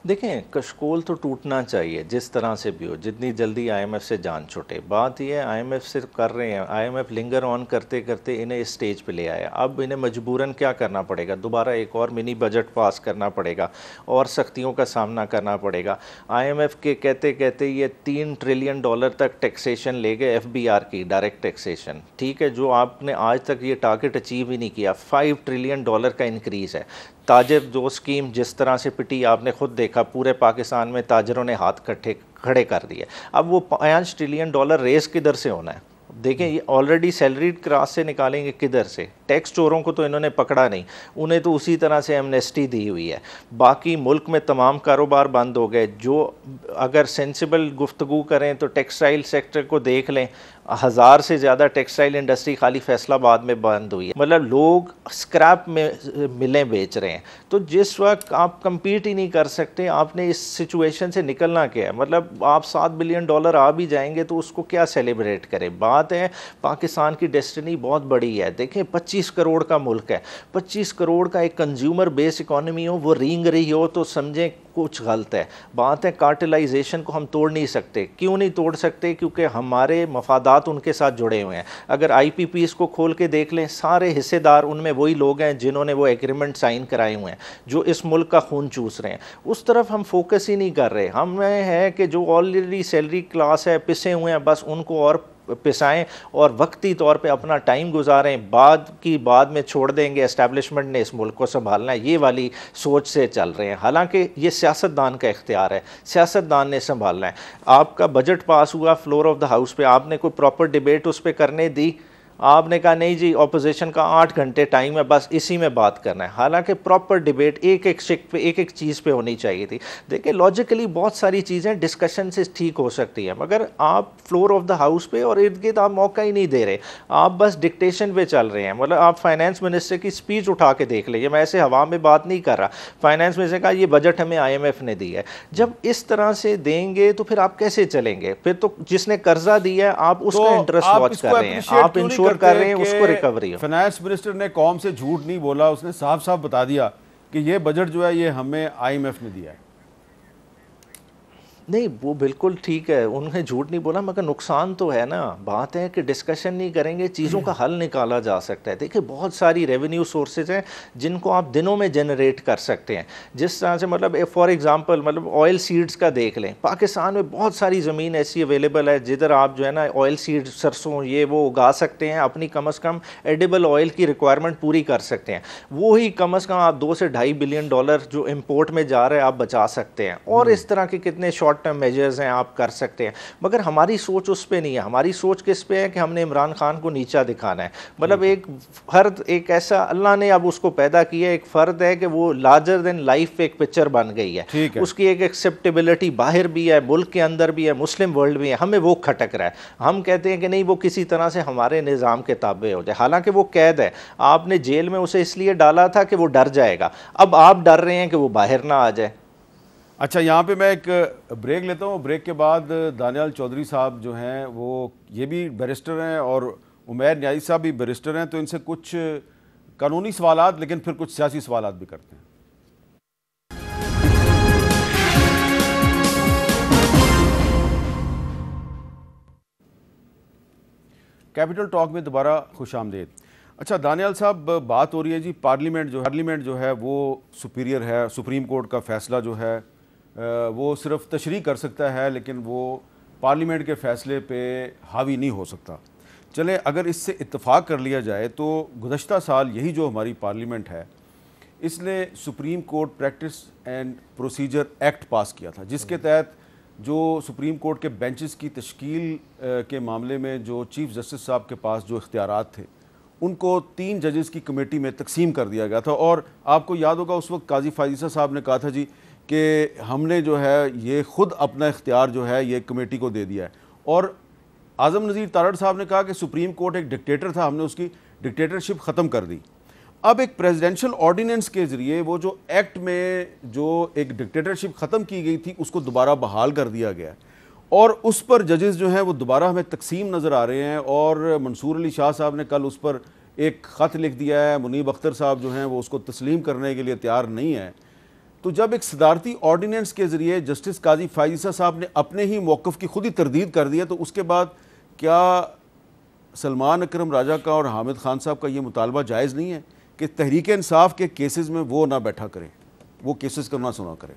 देखें, कशकोल तो टूटना चाहिए, जिस तरह से भी हो, जितनी जल्दी आईएमएफ से जान छुटे। बात यह है आईएमएफ से कर रहे हैं आईएमएफ लिंगर ऑन करते करते इन्हें इस स्टेज पे ले आया। अब इन्हें मजबूरन क्या करना पड़ेगा? दोबारा एक और मिनी बजट पास करना पड़ेगा, और सख्तियों का सामना करना पड़ेगा। आईएमएफ के कहते कहते ये तीन ट्रिलियन डॉलर तक टैक्सेशन ले गए एफबीआर की, डायरेक्ट टैक्सेशन। ठीक है, जो आपने आज तक ये टारगेट अचीव ही नहीं किया, फाइव ट्रिलियन डॉलर का इंक्रीज़ है। ताजर जो स्कीम जिस तरह से पिटी, आपने खुद देखा, पूरे पाकिस्तान में ताजरों ने हाथ कट्ठे, खड़े कर दिए। अब वो पाँच ट्रिलियन डॉलर रेस किधर से होना है? देखें, ये ऑलरेडी सैलरी क्रास से निकालेंगे किधर से? टैक्स चोरों को तो इन्होंने पकड़ा नहीं। उन्हें तो उसी तरह से एमनेस्टी दी हुई है। बाकी मुल्क में तमाम कारोबार बंद हो गए। जो अगर सेंसिबल गुफ्तगु करें तो टेक्सटाइल सेक्टर को देख लें। हज़ार से ज़्यादा टेक्सटाइल इंडस्ट्री खाली फैसलाबाद में बंद हुई है। मतलब लोग स्क्रैप में, मिलें बेच रहे हैं। तो जिस वक्त आप compete ही नहीं कर सकते, आपने इस सिचुएशन से निकलना क्या है? मतलब आप सात बिलियन डॉलर आ भी जाएँगे तो उसको क्या सेलिब्रेट करें? बात है, पाकिस्तान की डेस्टिनी बहुत बड़ी है। देखें, पच्चीस करोड़ का मुल्क है। पच्चीस करोड़ का एक कंज्यूमर बेस इकॉनमी हो, वो रींग रही हो तो समझें कुछ गलत है। बात है कार्टिलाइजेशन को हम तोड़ नहीं सकते। क्यों नहीं तोड़ सकते? क्योंकि हमारे मफादात उनके साथ जुड़े हुए हैं। अगर आई पी पी को खोल के देख लें, सारे हिस्सेदार उनमें वही लोग हैं जिन्होंने वो एग्रीमेंट साइन कराए हुए हैं, जो इस मुल्क का खून चूस रहे हैं। उस तरफ़ हम फोकस ही नहीं कर रहे। हमें है कि जो ऑलरेडी सैलरी क्लास है, पिसे हुए हैं, बस उनको और पिसाएँ और वक्ती तौर पर अपना टाइम गुजारें। बाद की बाद में छोड़ देंगे। इस्टेबलिशमेंट ने इस मुल्क को संभालना है। ये वाली सोच से चल रहे हैं। हालाँकि ये सियासतदान का इख्तियार है। सियासतदान ने संभालना है। आपका बजट पास हुआ। फ्लोर ऑफ़ द हाउस पे आपने कोई प्रॉपर डिबेट उस पर करने दी? आपने कहा नहीं जी ऑपोजिशन का आठ घंटे टाइम है बस इसी में बात करना है। हालाँकि प्रॉपर डिबेट एक एक शिक पे एक एक चीज़ पे होनी चाहिए थी। देखिए लॉजिकली बहुत सारी चीज़ें डिस्कशन से ठीक हो सकती हैं मगर आप फ्लोर ऑफ़ द हाउस पे और इर्द गिर्द आप मौका ही नहीं दे रहे। आप बस डिक्टेशन पे चल रहे हैं। मतलब आप फाइनेंस मिनिस्टर की स्पीच उठा के देख लीजिए। मैं ऐसे हवा में बात नहीं कर रहा। फाइनेंस मिनिस्टर का ये बजट हमें आईएमएफ ने दी है। जब इस तरह से देंगे तो फिर आप कैसे चलेंगे? फिर तो जिसने कर्जा दिया है आप उसका इंटरेस्ट तो वॉच कर रहे हैं। आप इंश्योर इंश्योर कर रहे हैं उसको रिकवरी फाइनेंस मिनिस्टर ने कौम से झूठ नहीं बोला उसने साफ़ साफ़ बता दिया कि ये बजट जो है ये हमें आईएमएफ ने दिया है। नहीं, वो बिल्कुल ठीक है उन्हें झूठ नहीं बोला, मगर नुकसान तो है ना। बात है कि डिस्कशन नहीं करेंगे, चीज़ों का हल निकाला जा सकता है। देखिए, बहुत सारी रेवेन्यू सोर्सेज हैं जिनको आप दिनों में जनरेट कर सकते हैं। जिस तरह से मतलब फॉर एग्जांपल मतलब ऑयल सीड्स का देख लें, पाकिस्तान में बहुत सारी ज़मीन ऐसी अवेलेबल है, जिधर आप जो है ना ऑयल सीड सरसों, ये वो उगा सकते हैं, अपनी कम अज़ कम एडिबल ऑयल की रिक्वायरमेंट पूरी कर सकते हैं। वो कम अज़ कम आप दो से ढाई बिलियन डॉलर जो इम्पोर्ट में जा रहे हैं, आप बचा सकते हैं। और। इस तरह के कितने शॉर्ट शॉर्ट टर्म मेजर्स हैं आप कर सकते हैं। मगर हमारी सोच उस पर नहीं है। हमारी सोच किस पे है कि हमने इमरान खान को नीचा दिखाना है। मतलब एक फ़र्द एक ऐसा अल्लाह ने अब उसको पैदा किया एक फ़र्द है कि वो लार्जर देन लाइफ एक पिक्चर बन गई है, है। उसकी एक एक्सेप्टेबिलिटी बाहर भी है मुल्क के अंदर भी है मुस्लिम वर्ल्ड भी है। हमें वो खटक रहा है। हम कहते हैं कि नहीं वो किसी तरह से हमारे निज़ाम के ताबे हो जाए। हालाँकि वो कैद है। आपने जेल में उसे इसलिए डाला था कि वो डर जाएगा। अब आप डर रहे हैं कि वो बाहर ना आ जाए। अच्छा यहाँ पे मैं एक ब्रेक लेता हूँ। ब्रेक के बाद दानियाल चौधरी साहब जो हैं, वो ये भी बैरिस्टर हैं और उमैर न्याजी साहब भी बैरिस्टर हैं तो इनसे कुछ कानूनी सवाल लेकिन फिर कुछ सियासी सवाल भी करते हैं। कैपिटल टॉक में दोबारा खुश आमदेद अच्छा दानियाल साहब, बात हो रही है जी, पार्लियामेंट जो पार्लियामेंट जो है, वो सुपीरियर है, सुप्रीम कोर्ट का फैसला जो है वो सिर्फ़ तशरी कर सकता है लेकिन वो पार्लियामेंट के फ़ैसले पे हावी नहीं हो सकता। चले अगर इससे इतफ़ाक़ कर लिया जाए तो गुज्त साल यही जो हमारी पार्लियामेंट है इसने supreme court practice and procedure act pass किया था जिसके तहत जो सुप्रीम कोर्ट के बेंचेस की तश्कील के मामले में जो चीफ़ जस्टिस साहब के पास जो इख्तियार थे उनको तीन जजेस की कमेटी में तकसीम कर दिया गया था। और आपको याद होगा उस वक्त काजी फाइजा साहब ने कहा था जी कि हमने जो है, ये ख़ुद अपना इख्तियार जो है, ये कमेटी को दे दिया है। और आज़म नज़ीर तारड़ साहब ने कहा कि सुप्रीम कोर्ट एक डिक्टेटर था, हमने उसकी डिक्टेटरशिप ख़त्म कर दी। अब एक प्रेसिडेंशियल ऑर्डिनेंस के ज़रिए वो जो एक्ट में जो एक डिक्टेटरशिप ख़त्म की गई थी, उसको दोबारा बहाल कर दिया गया और उस पर जजेस जो हैं, वो दोबारा हमें तकसीम नज़र आ रहे हैं और मंसूर अली शाह साहब ने कल उस पर एक ख़त लिख दिया है। मुनीब अख्तर साहब जो हैं, वो उसको तस्लीम करने के लिए तैयार नहीं है। तो जब एक सदारती ऑर्डिनेंस के ज़रिए जस्टिस काजी फाइजा साहब ने अपने ही मौक़ की खुद ही तरदीद कर दिया तो उसके बाद क्या सलमान अकरम राजा का और हामिद खान साहब का ये मुतालबा जायज़ नहीं है कि तहरीक इंसाफ के केसेस में वो ना बैठा करें, वो केसेस को ना सुना करें?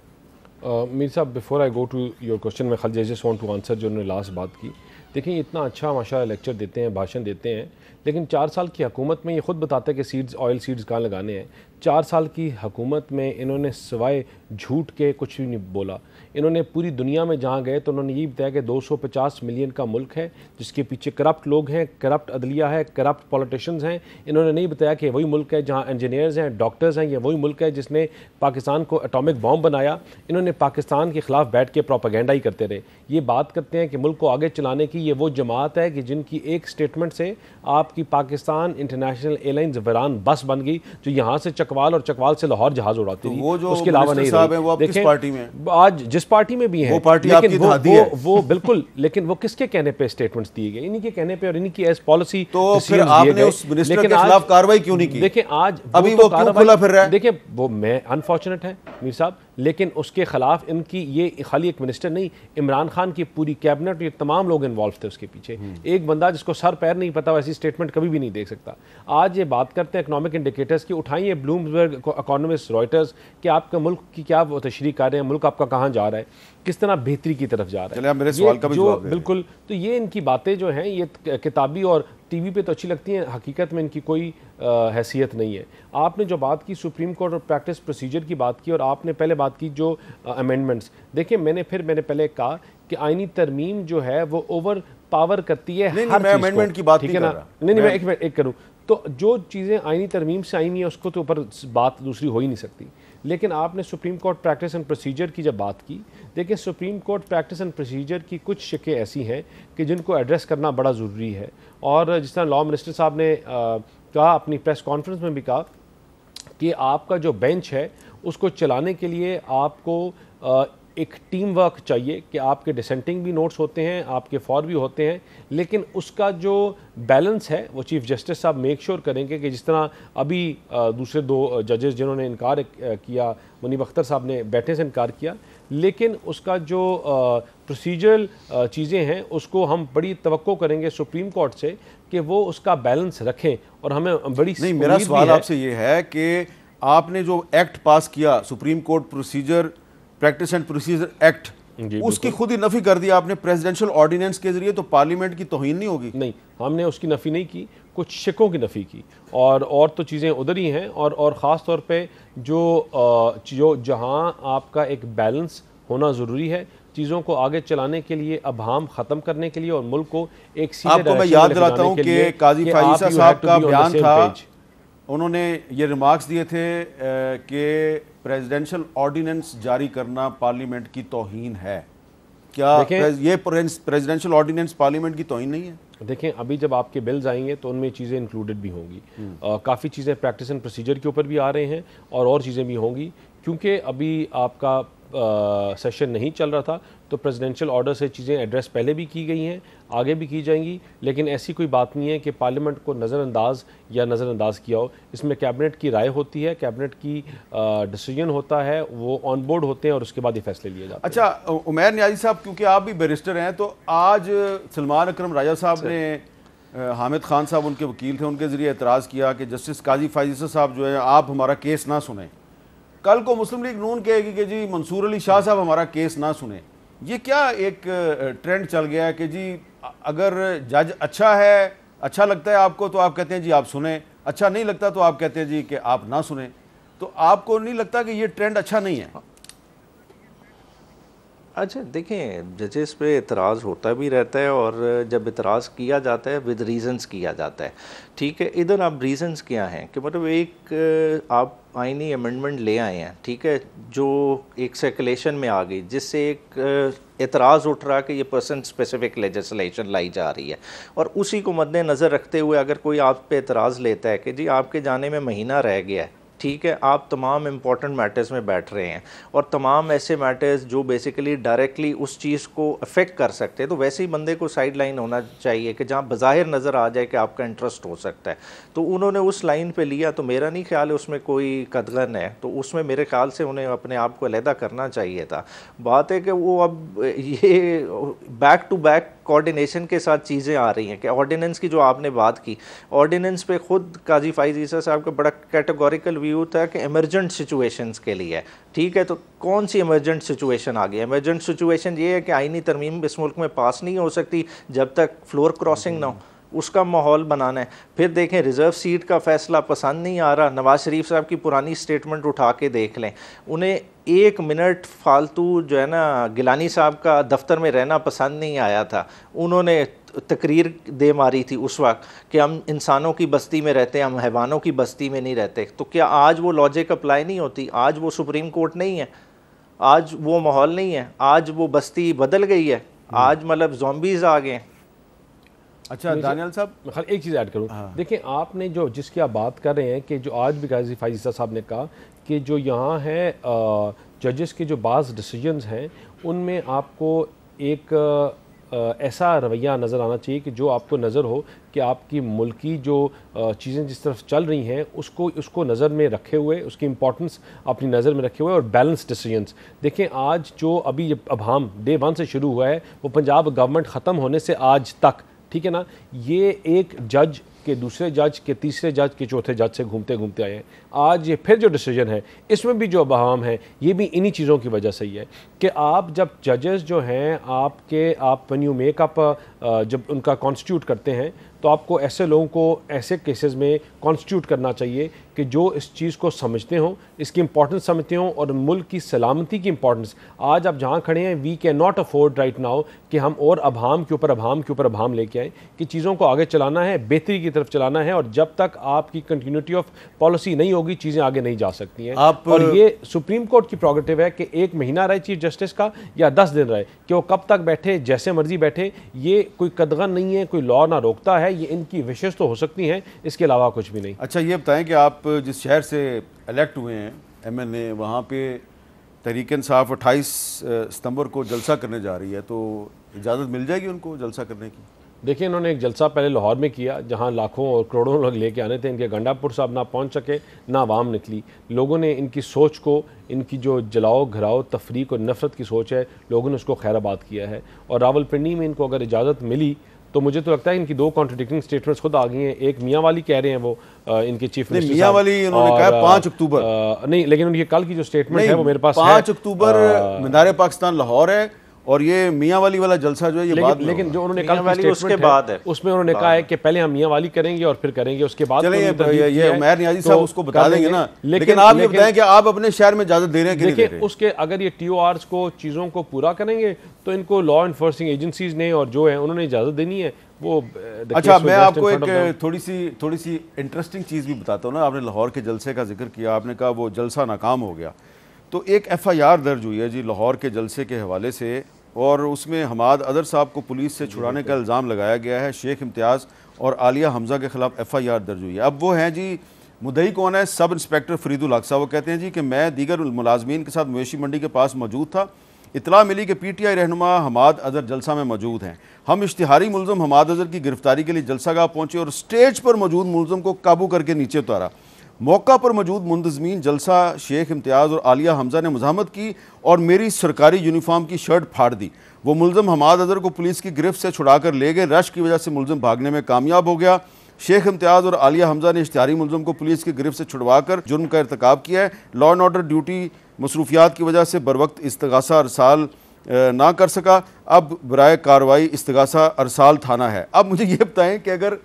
मीर साहब before I go to your question मैं खाली जस्ट वांट टू आंसर जो उन्होंने लास्ट बात की। देखिए, इतना अच्छा माशा लेक्चर देते हैं, भाषण देते हैं, लेकिन चार साल की हुकूमत में ये ख़ुद बताते हैं कि सीड्स ऑयल सीड्स कहाँ लगाने हैं। चार साल की हुकूमत में इन्होंने सिवाय झूठ के कुछ भी नहीं बोला। इन्होंने पूरी दुनिया में जहाँ गए तो उन्होंने ये बताया कि 250 मिलियन का मुल्क है जिसके पीछे करप्ट लोग हैं करप्ट अदलिया है करप्ट पॉलिटिशियंस हैं। इन्होंने नहीं बताया कि वही मुल्क है जहाँ इंजीनियर्स हैं डॉक्टर्स हैं ये वही मुल्क है जिसने पाकिस्तान को एटॉमिक बॉम्ब बनाया। इन्होंने पाकिस्तान के ख़िलाफ़ बैठ के प्रोपागेंडा ही करते रहे। ये बात करते हैं कि मुल्क को आगे चलाने की ये वो जमात है कि जिनकी एक स्टेटमेंट से आपकी पाकिस्तान इंटरनेशनल एयरलाइंस वरान बस बन गई जो यहाँ से चकवाल और चकवाल से लाहौर जहाज़ उड़ाती तो वो जो उसके अलावा नहीं साहब हैं, वो किस पार्टी में आज जिस पार्टी में भी है वो पार्टी लेकिन वो, वो, है। वो बिल्कुल लेकिन वो किसके कहने पे स्टेटमेंट्स दिए गए इन्हीं के कहने पे और इन्हीं की एज पॉलिसी तो फिर आपने उस मिनिस्टर के खिलाफ कार्रवाई क्यों नहीं की? देखिए आज अभी तो वो क्यों खुला फिर रहा है? देखिए वो मैं अनफॉर्चुनेट है मीर साहब लेकिन उसके खिलाफ इनकी ये खाली एक मिनिस्टर नहीं इमरान खान की पूरी कैबिनेट ये तमाम लोग इन्वॉल्व थे उसके पीछे। एक बंदा जिसको सर पैर नहीं पता वैसी स्टेटमेंट कभी भी नहीं देख सकता। आज ये बात करते हैं इकनॉमिक इंडिकेटर्स की उठाइए ब्लूमबर्ग इकोनॉमिस्ट रॉयटर्स कि आपके मुल्क की क्या वो तशरी कर रहे हैं मुल्क आपका कहाँ जा रहा है। किस तरह बेहतरी की तरफ़ जा रहा है? मेरे सवाल का भी जो। बिल्कुल तो ये इनकी बातें जो हैं ये किताबी और टीवी पे तो अच्छी लगती हैं हकीकत में इनकी कोई अ, हैसियत नहीं है। आपने जो बात की सुप्रीम कोर्ट और प्रैक्टिस प्रोसीजर की बात की और आपने पहले बात की जो अमेंडमेंट्स देखिए मैंने फिर मैंने पहले कहा कि आईनी तरमीम जो है वो ओवर पावर करती है नहीं, नहीं, हर मैं चीज़ की। बात ठीक है ना? नहीं नहीं मैं एक मिनट एक करूँ। तो जो चीज़ें आईनी तरमीम से आई नहीं है उसको तो ऊपर बात दूसरी हो ही नहीं सकती। लेकिन आपने supreme court practice and procedure की जब बात की, देखिए supreme court practice and procedure की कुछ शिकें ऐसी हैं कि जिनको एड्रेस करना बड़ा ज़रूरी है। और जिस तरह लॉ मिनिस्टर साहब ने कहा, अपनी प्रेस कॉन्फ्रेंस में भी कहा कि आपका जो बेंच है, उसको चलाने के लिए आपको एक टीम वर्क चाहिए कि आपके डिसेंटिंग भी नोट्स होते हैं आपके फॉर भी होते हैं लेकिन उसका जो बैलेंस है वो चीफ जस्टिस साहब मेक श्योर करेंगे कि जिस तरह अभी दूसरे दो जजेस जिन्होंने इनकार किया मुनीब अख्तर साहब ने बैठने से इनकार किया लेकिन उसका जो प्रोसीजरल चीज़ें हैं उसको हम बड़ी तो करेंगे सुप्रीम कोर्ट से कि वो उसका बैलेंस रखें और हमें बड़ी नहीं मेरा सवाल आपसे ये है कि आपने जो एक्ट पास किया supreme court procedure practice and procedure act उसकी खुद ही नफी कर दिया आपने प्रेसिडेंशियल ऑर्डिनेंस के ज़रिए तो पार्लियामेंट की तोहिन नहीं होगी। नहीं हमने उसकी नफ़ी नहीं की कुछ शिकों की नफ़ी की। और और तो चीज़ें उधर ही हैं और और ख़ास तौर पे जो जो जहाँ आपका एक बैलेंस होना ज़रूरी है चीज़ों को आगे चलाने के लिए अभाम ख़त्म करने के लिए और मुल्क को एक सीधे आपको मैं याद दिलाता हूँ के काजी फाइजा साहब का बयान था. उन्होंने ये रिमार्क्स दिए थे कि प्रेसिडेंशियल ऑर्डिनेंस जारी करना पार्लियामेंट की तोहन है। क्या ये प्रेसिडेंशियल ऑर्डिनेंस पार्लियामेंट की तोहन नहीं है? देखें अभी जब आपके बिल्स आएँगे तो उनमें चीज़ें इंक्लूडेड भी होंगी। काफ़ी चीज़ें प्रैक्टिस एंड प्रोसीजर के ऊपर भी आ रहे हैं और और चीज़ें भी होंगी क्योंकि अभी आपका सेशन नहीं चल रहा था तो प्रेसिडेंशियल ऑर्डर से चीज़ें एड्रेस पहले भी की गई हैं आगे भी की जाएँगी लेकिन ऐसी कोई बात नहीं है कि पार्लियामेंट को नज़रअंदाज या नज़रअंदाज किया हो। इसमें कैबिनेट की राय होती है कैबिनेट की डिसीज़न होता है वो ऑन बोर्ड होते हैं और उसके बाद ही फैसले लिए जाते अच्छा, हैं। अच्छा उमैर न्याजी साहब क्योंकि आप भी बैरिस्टर हैं तो आज सलमान अक्रम राजा साहब ने हामिद खान साहब उनके वकील थे उनके ज़रिए एतराज़ किया कि जस्टिस काजी फाइजा साहब जो है आप हमारा केस ना सुने। कल को मुस्लिम लीग नून कहेगी कि जी मंसूर अली शाह साहब हमारा केस ना सुने। ये क्या एक ट्रेंड चल गया है कि जी अगर जज अच्छा है अच्छा लगता है आपको तो आप कहते हैं, जी, आप सुने। अच्छा नहीं लगता तो आप कहते हैं, जी, कि आप ना सुने। तो आपको नहीं लगता कि ये ट्रेंड अच्छा नहीं है? अच्छा देखें जजेस पे इतराज़ होता भी रहता है और जब इतराज़ किया जाता है विद रीजंस किया जाता है। ठीक है, इधर आप रीजंस क्या हैं? कि मतलब एक, आप आइनी अमेंडमेंट ले आए हैं, ठीक है, जो एक सर्कुलेशन में आ गई, जिससे एक एतराज़ उठ रहा कि ये पर्सन स्पेसिफिक लेजिस्लेशन लाई जा रही है। और उसी को मद्देनज़र रखते हुए अगर कोई आप पे एतराज़ लेता है कि जी, आपके जाने में महीना रह गया है ठीक है, आप तमाम इंपॉर्टेंट मैटर्स में बैठ रहे हैं और तमाम ऐसे मैटर्स जो बेसिकली डायरेक्टली उस चीज़ को अफेक्ट कर सकते हैं तो वैसे ही बंदे को साइड लाइन होना चाहिए कि जहाँ बाहिर नज़र आ जाए कि आपका इंटरेस्ट हो सकता है। तो उन्होंने उस लाइन पर लिया तो मेरा नहीं ख्याल है उसमें कोई कदगन है तो उसमें मेरे ख्याल से उन्हें अपने आप को अलहदा करना चाहिए था। बात है कि वो अब ये बैक टू बैक कोऑर्डिनेशन के साथ चीज़ें आ रही हैं कि ऑर्डिनेंस की जो आपने बात की ऑर्डिनेंस पे खुद काजी फाइज ईसा साहब का बड़ा कैटेगोरिकल व्यू था कि इमरजेंट सिचुएशंस के लिए ठीक है तो कौन सी इमरजेंट सिचुएशन आ गई? इमरजेंट सिचुएशन ये है कि आइनी तरमीम इस मुल्क में पास नहीं हो सकती जब तक फ्लोर क्रॉसिंग ना हो। उसका माहौल बनाना है। फिर देखें रिज़र्व सीट का फ़ैसला पसंद नहीं आ रहा। नवाज़ शरीफ साहब की पुरानी स्टेटमेंट उठा के देख लें। उन्हें एक मिनट फालतू जो है ना, गिलानी साहब का दफ्तर में रहना पसंद नहीं आया था। उन्होंने तकरीर दे मारी थी उस वक्त कि हम इंसानों की बस्ती में रहते हैं, हम हैवानों की बस्ती में नहीं रहते। तो क्या आज वो लॉजिक अप्लाई नहीं होती? आज वो सुप्रीम कोर्ट नहीं है? आज वो माहौल नहीं है? आज वो बस्ती बदल गई है? आज मतलब जोम्बीज़ आ गए अच्छा दानियाल साहब? खाली एक चीज़ ऐड करूँ। हाँ। देखिए आपने जो जिसकी आप बात कर रहे हैं कि जो आज भी गाजी फाइजा साहब ने कहा कि जो यहाँ है जजेस के जो बाज़ डिसीजंस हैं उनमें आपको एक ऐसा रवैया नज़र आना चाहिए कि जो आपको नज़र हो कि आपकी मुल्की जो चीज़ें जिस तरफ़ चल रही हैं उसको उसको नज़र में रखे हुए उसकी इंपॉर्टेंस अपनी नज़र में रखे हुए और बैलेंस डिसीजंस देखें आज जो अभी अब हम डे वन से शुरू हुआ है वो पंजाब गवर्नमेंट ख़त्म होने से आज तक ठीक है ना? ये एक जज के दूसरे जज के तीसरे जज के चौथे जज से घूमते घूमते आए हैं। आज ये फिर जो डिसीज़न है, इसमें भी जो अवाम है, ये भी इन्हीं चीज़ों की वजह से ही है कि आप जब जजेस जो हैं, आपके, आप वन यू मेकअप जब उनका कॉन्स्टिट्यूट करते हैं तो आपको ऐसे लोगों को, ऐसे केसेस में कॉन्स्टिट्यूट करना चाहिए कि जो इस चीज़ को समझते हों इसकी इंपॉर्टेंस समझते हों और मुल्क की सलामती की इंपॉर्टेंस आज आप जहाँ खड़े हैं we can not afford right now कि हम और अभाम के ऊपर अभाम के ऊपर अभाम लेके आएँ कि चीज़ों को आगे चलाना है बेहतरी की तरफ़ चलाना है और जब तक आपकी कंटिन्यूटी ऑफ़ पॉलिसी नहीं होगी चीज़ें आगे नहीं जा सकती हैं। आप और ये सुप्रीम कोर्ट की प्रोगेटिव है कि एक महीना रहे चीफ जस्टिस का या दस दिन रहे कि वो कब तक बैठे जैसे मर्ज़ी बैठे। ये कोई कदगन नहीं है कोई लॉ ना रोकता है ये इनकी विशेष तो हो सकती हैं इसके अलावा कुछ भी नहीं। अच्छा ये बताएँ कि आप जिस शहर से इलेक्ट हुए हैं एम एन ए वहाँ पर तहरीक इंसाफ अट्ठाईस सितंबर को जलसा करने जा रही है तो इजाज़त मिल जाएगी उनको जलसा करने की? देखिए, इन्होंने एक जलसा पहले लाहौर में किया, जहाँ लाखों और करोड़ों लोग लेके आने थे, इनके गंडापुर साहब ना पहुँच सके, ना आवाम निकली। लोगों ने इनकी सोच को, इनकी जो जलाओ, घराओ, तफरीक और नफरत की सोच है, लोगों ने उसको खैराबाद किया है। और रावलपिंडी में इनको अगर इजाज़त मिली तो मुझे तो लगता है इनकी दो कॉन्ट्रोडिक्टिंग स्टेटमेंट खुद आ गई हैं। एक मियाँ वाली कह रहे हैं वो इनके चीफ मिनिस्टर मियाँ वाली उन्होंने कहा पाँच अक्टूबर। नहीं लेकिन उनकी कल की जो स्टेटमेंट है वो मेरे पास पाँच अक्टूबर मीनार पाकिस्तान लाहौर है। और ये मियाँ वाली वाला जलसा जो है ये लेकिन, लेकिन जो उन्होंने कल वाली उसके बाद है। उसमें उन्होंने कहा है कि पहले हम मियाँ वाली करेंगे और फिर करेंगे उसके बाद चले ये, ये उमैर नियाजी साहब तो उसको बता देंगे ना। लेकिन आप ये बताएँ कि आप अपने शहर में इजाज़त दे रहे हैं देखिए उसके अगर ये टी को चीज़ों को पूरा करेंगे तो इनको लॉ इन्फोर्सिंग एजेंसीज ने और जो है उन्होंने इजाज़त देनी है। वो अच्छा मैं आपको एक थोड़ी सी थोड़ी सी इंटरेस्टिंग चीज़ भी बताता हूँ ना। आपने लाहौर के जलसे का ज़िक्र किया आपने कहा वो जलसा नाकाम हो गया। तो एक एफ़ आई आर दर्ज हुई है जी लाहौर के जलसे के हवाले से, और उसमें हमाद अदर साहब को पुलिस से छुड़ाने का इल्ज़ाम लगाया गया है। शेख इम्तियाज़ और आलिया हमज़ा के ख़िलाफ़ एफ़ आई आर दर्ज हुई है। अब वो हैं जी, मुदई कौन है? सब इंस्पेक्टर फरीदुल अक्सा वो कहते हैं जी कि मैं दीगर मुलाजमीन के साथ मवेशी मंडी के पास मौजूद था। इतला मिली कि पी टी आई रहनुमा हमाद अजहर जलसा में मौजूद हैं। हम इश्तहारी मुलम हमाद अजहर की गिरफ्तारी के लिए जलसा गाह पहुँचे और स्टेज पर मौजूद मुलम को काबू करके नीचे उतारा। मौका पर मौजूद मुंतजमीन जलसा शेख इम्तियाज़ और आलिया हमजा ने मजामत की और मेरी सरकारी यूनिफॉर्म की शर्ट फाड़ दी। वो मुलम हमाद अजहर को पुलिस की गिरफ्त से छुड़ाकर ले गए। रश की वजह से मुलम भागने में कामयाब हो गया। शेख इम्तियाज़ और आलिया हमजा ने इश्तारी मुलम को पुलिस की गिरफ्त से छुड़वाकर जुर्म का irतकब किया है। लॉ एंड ऑर्डर ड्यूटी मसरूफियात की वजह से बर वक्त इस्तगासा अरसाल ना कर सका। अब बरए कार्रवाई इस्तगासा अरसाल थाना है। अब मुझे ये बताएँ कि अगर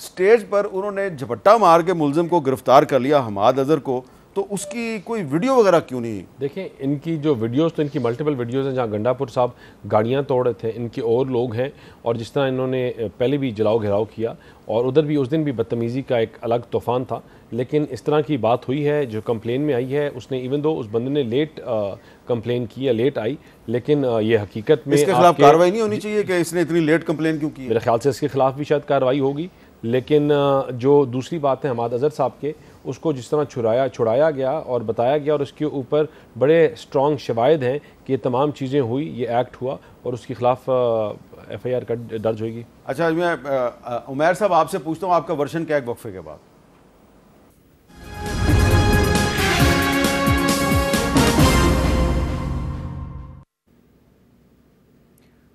स्टेज पर उन्होंने झपट्टा मार के मुलजिम को गिरफ़्तार कर लिया हमाद अजहर को। तो उसकी कोई वीडियो वगैरह क्यों नहीं? देखें इनकी जो वीडियोस तो इनकी मल्टीपल वीडियोस हैं जहाँ गंडापुर साहब गाड़ियाँ तोड़ रहे थे। इनके और लोग हैं और जिस तरह इन्होंने पहले भी जलाओ घेराव किया और उधर भी उस दिन भी बदतमीज़ी का एक अलग तूफ़ान था। लेकिन इस तरह की बात हुई है जो कंप्लेन में आई है उसने इवन दो उस बंदे ने लेट कंप्लेन की या लेट आई लेकिन ये हकीकत में इसके खिलाफ कार्रवाई नहीं होनी चाहिए कि इसने इतनी लेट कंप्लेन क्यों की? मेरे ख्याल से इसके खिलाफ भी शायद कार्रवाई होगी। लेकिन जो दूसरी बात है हमाद अजहर साहब के, उसको जिस तरह छुराया, छुड़ाया गया और बताया गया और उसके ऊपर बड़े स्ट्रॉन्ग शवायद हैं कि ये तमाम चीज़ें हुई, ये एक्ट हुआ और उसके ख़िलाफ़ एफ़ आई आर दर्ज होगी अच्छा मैं उमैर साहब आपसे पूछता हूँ, आपका वर्षन क्या वक्फे के बाद?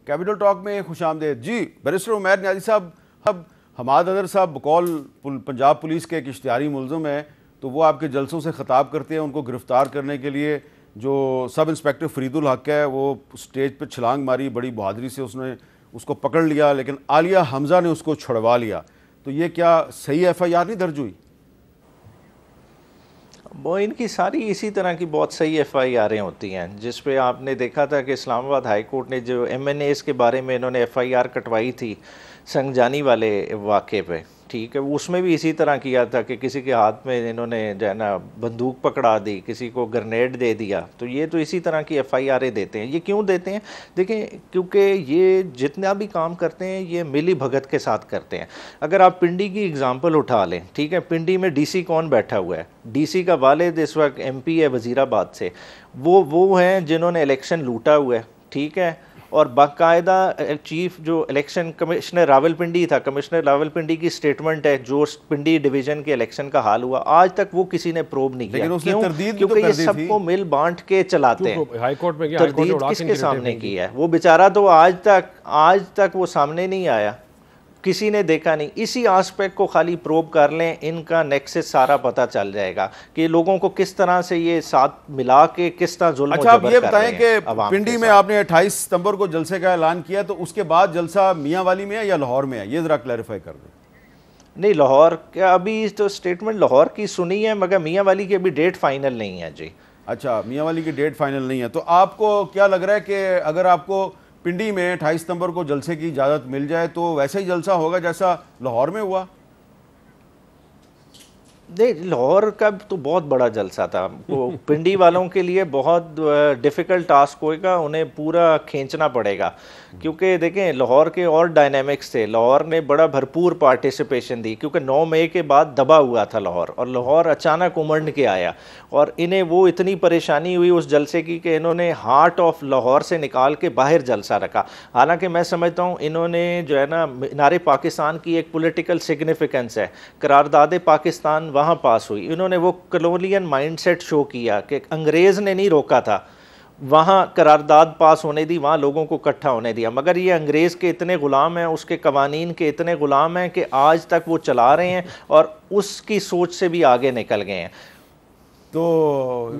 कैपिटल टॉक में खुश आमदेद। जी बैरिस्टर उमैर न्याजी साहब, अब हमाद अदर साहब बकौल पंजाब पुलिस के एक इश्तारी मुलम है तो वो आपके जलसों से ख़ताब करते हैं, उनको गिरफ़्तार करने के लिए जो सब इंस्पेक्टर फरीदुल हक है, वो स्टेज पर छलांग मारी, बड़ी बहादरी से उसने उसको पकड़ लिया, लेकिन आलिया हमज़ा ने उसको छुड़वा लिया। तो ये क्या सही एफ़ आई आर नहीं दर्ज हुई? वो इनकी सारी इसी तरह की बहुत सही एफ़ आई आरें होती हैं, जिस पे आपने देखा था कि इस्लामाबाद हाई कोर्ट ने जो एम एन एस के बारे में इन्होंने एफ़ आई आर कटवाई थी संगजानी वाले वाक़े पे, ठीक है? उसमें भी इसी तरह किया था कि किसी के हाथ में इन्होंने जो है ना, बंदूक पकड़ा दी, किसी को ग्रनेड दे दिया तो ये तो इसी तरह की एफ़ आई आरें देते हैं। ये क्यों देते हैं? देखें क्योंकि ये जितना भी काम करते हैं, ये मिली भगत के साथ करते हैं। अगर आप पिंडी की एग्ज़ाम्पल उठा लें, ठीक है? पिंडी में डी सी कौन बैठा हुआ है? डी सी का वालद इस वक्त एम पी है वज़ीराबाद से। वो वो हैं जिन्होंने इलेक्शन लूटा हुआ है, ठीक है? और बाकायदा चीफ जो इलेक्शन कमिश्नर रावलपिंडी था कमिश्नर रावलपिंडी की स्टेटमेंट है जो पिंडी डिवीज़न के इलेक्शन का हाल हुआ आज तक वो किसी ने प्रोब नहीं किया। क्यों? तो क्योंकि ये सबको मिल बांट के चलाते हैं। हाईकोर्ट में तरदीद किसके सामने की है? वो बेचारा तो आज तक आज तक वो सामने नहीं आया। किसी ने देखा नहीं। इसी आस्पेक्ट को खाली प्रोब कर लें इनका नेक्सेस सारा पता चल जाएगा कि लोगों को किस तरह से ये साथ मिला के किस तरह जुल्म अच्छा आप ये बताएँ कि पिंडी में आपने 28 सितंबर को जलसे का ऐलान किया तो उसके बाद जलसा मियाँ वाली में है या लाहौर में है? ये ज़रा क्लैरिफाई कर दें। नहीं लाहौर क्या अभी तो स्टेटमेंट लाहौर की सुनी है मगर मियाँ वाली की अभी डेट फाइनल नहीं है जी। अच्छा मियाँ वाली की डेट फाइनल नहीं है। तो आपको क्या लग रहा है कि अगर आपको पिंडी में अट्ठाईस सितंबर को जलसे की इजाज़त मिल जाए तो वैसा ही जलसा होगा जैसा लाहौर में हुआ। नहीं लाहौर का तो बहुत बड़ा जलसा था। वो पिंडी वालों के लिए बहुत डिफ़िकल्ट टास्क होएगा उन्हें पूरा खींचना पड़ेगा। क्योंकि देखें, लाहौर के और डायनेमिक्स थे। लाहौर ने बड़ा भरपूर पार्टिसिपेशन दी, क्योंकि 9 मई के बाद दबा हुआ था लाहौर और लाहौर अचानक उमड़ के आया और इन्हें वो इतनी परेशानी हुई उस जलसे की कि इन्होंने हार्ट ऑफ़ लाहौर से निकाल के बाहर जलसा रखा। हालाँकि मैं समझता हूँ, इन्होंने जो है ना, नारे पाकिस्तान की एक पोलिटिकल सिग्निफिकेंस है। करारदाद पाकिस्तान वहाँ पास हुई। इन्होंने वो कलोनियन माइंडसेट शो किया कि अंग्रेज़ ने नहीं रोका था। वहाँ करारदाद पास होने दी वहाँ लोगों को इकट्ठा होने दिया। मगर ये अंग्रेज़ के इतने ग़ुलाम हैं उसके कवानीन के इतने ग़ुलाम हैं कि आज तक वो चला रहे हैं और उसकी सोच से भी आगे निकल गए हैं। तो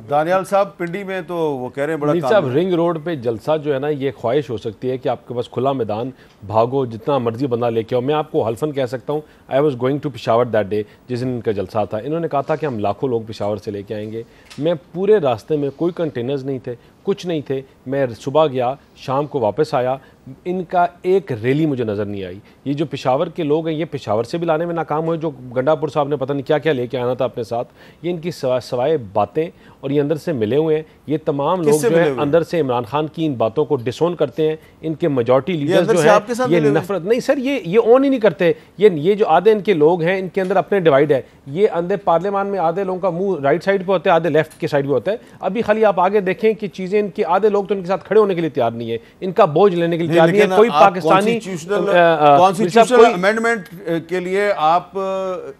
दानियाल साहब पिंडी में तो वो कह रहे हैं बड़ा साहब रिंग रोड पे जलसा जो है ना ये ख्वाहिश हो सकती है कि आपके पास खुला मैदान भागो जितना मर्ज़ी बंदा लेके आओ। मैं आपको हल्फन कह सकता हूँ I was going to Peshawar that day जिस दिन इनका जलसा था। इन्होंने कहा था कि हम लाखों लोग पिशावर से लेके आएँगे। मैं पूरे रास्ते में कोई कंटेनर्स नहीं थे कुछ नहीं थे। मैं सुबह गया, शाम को वापस आया। इनका एक रैली मुझे नज़र नहीं आई। ये जो पिशावर के लोग हैं, ये पिशावर से भी लाने में नाकाम हुए, जो गंडापुर साहब ने पता नहीं क्या क्या लेके आना था अपने साथ, ये इनकी सवाए बातें और ये अंदर से मिले हुए हैं। ये तमाम लोग जो है अंदर से इमरान खान की इन बातों को डिसोन करते हैं। इनके मेजोरिटी लीडर्स जो है ये नफरत नहीं सर ये ये ऑन ही नहीं करते। ये ये जो आधे इनके लोग हैं इनके अंदर अपने डिवाइड है। ये अंदर पार्लियामान में आधे लोगों का मुँह राइट साइड पे होता है आधे लेफ़्ट के साइड पे होता है। अभी खाली आप आगे देखें कि चीज़ें इनके आधे लोग तो इनके साथ खड़े होने के लिए तैयार नहीं है। इनका बोझ लेने के लिए तैयार नहीं है। कोई पाकिस्तानी अमेंडमेंट के लिए आप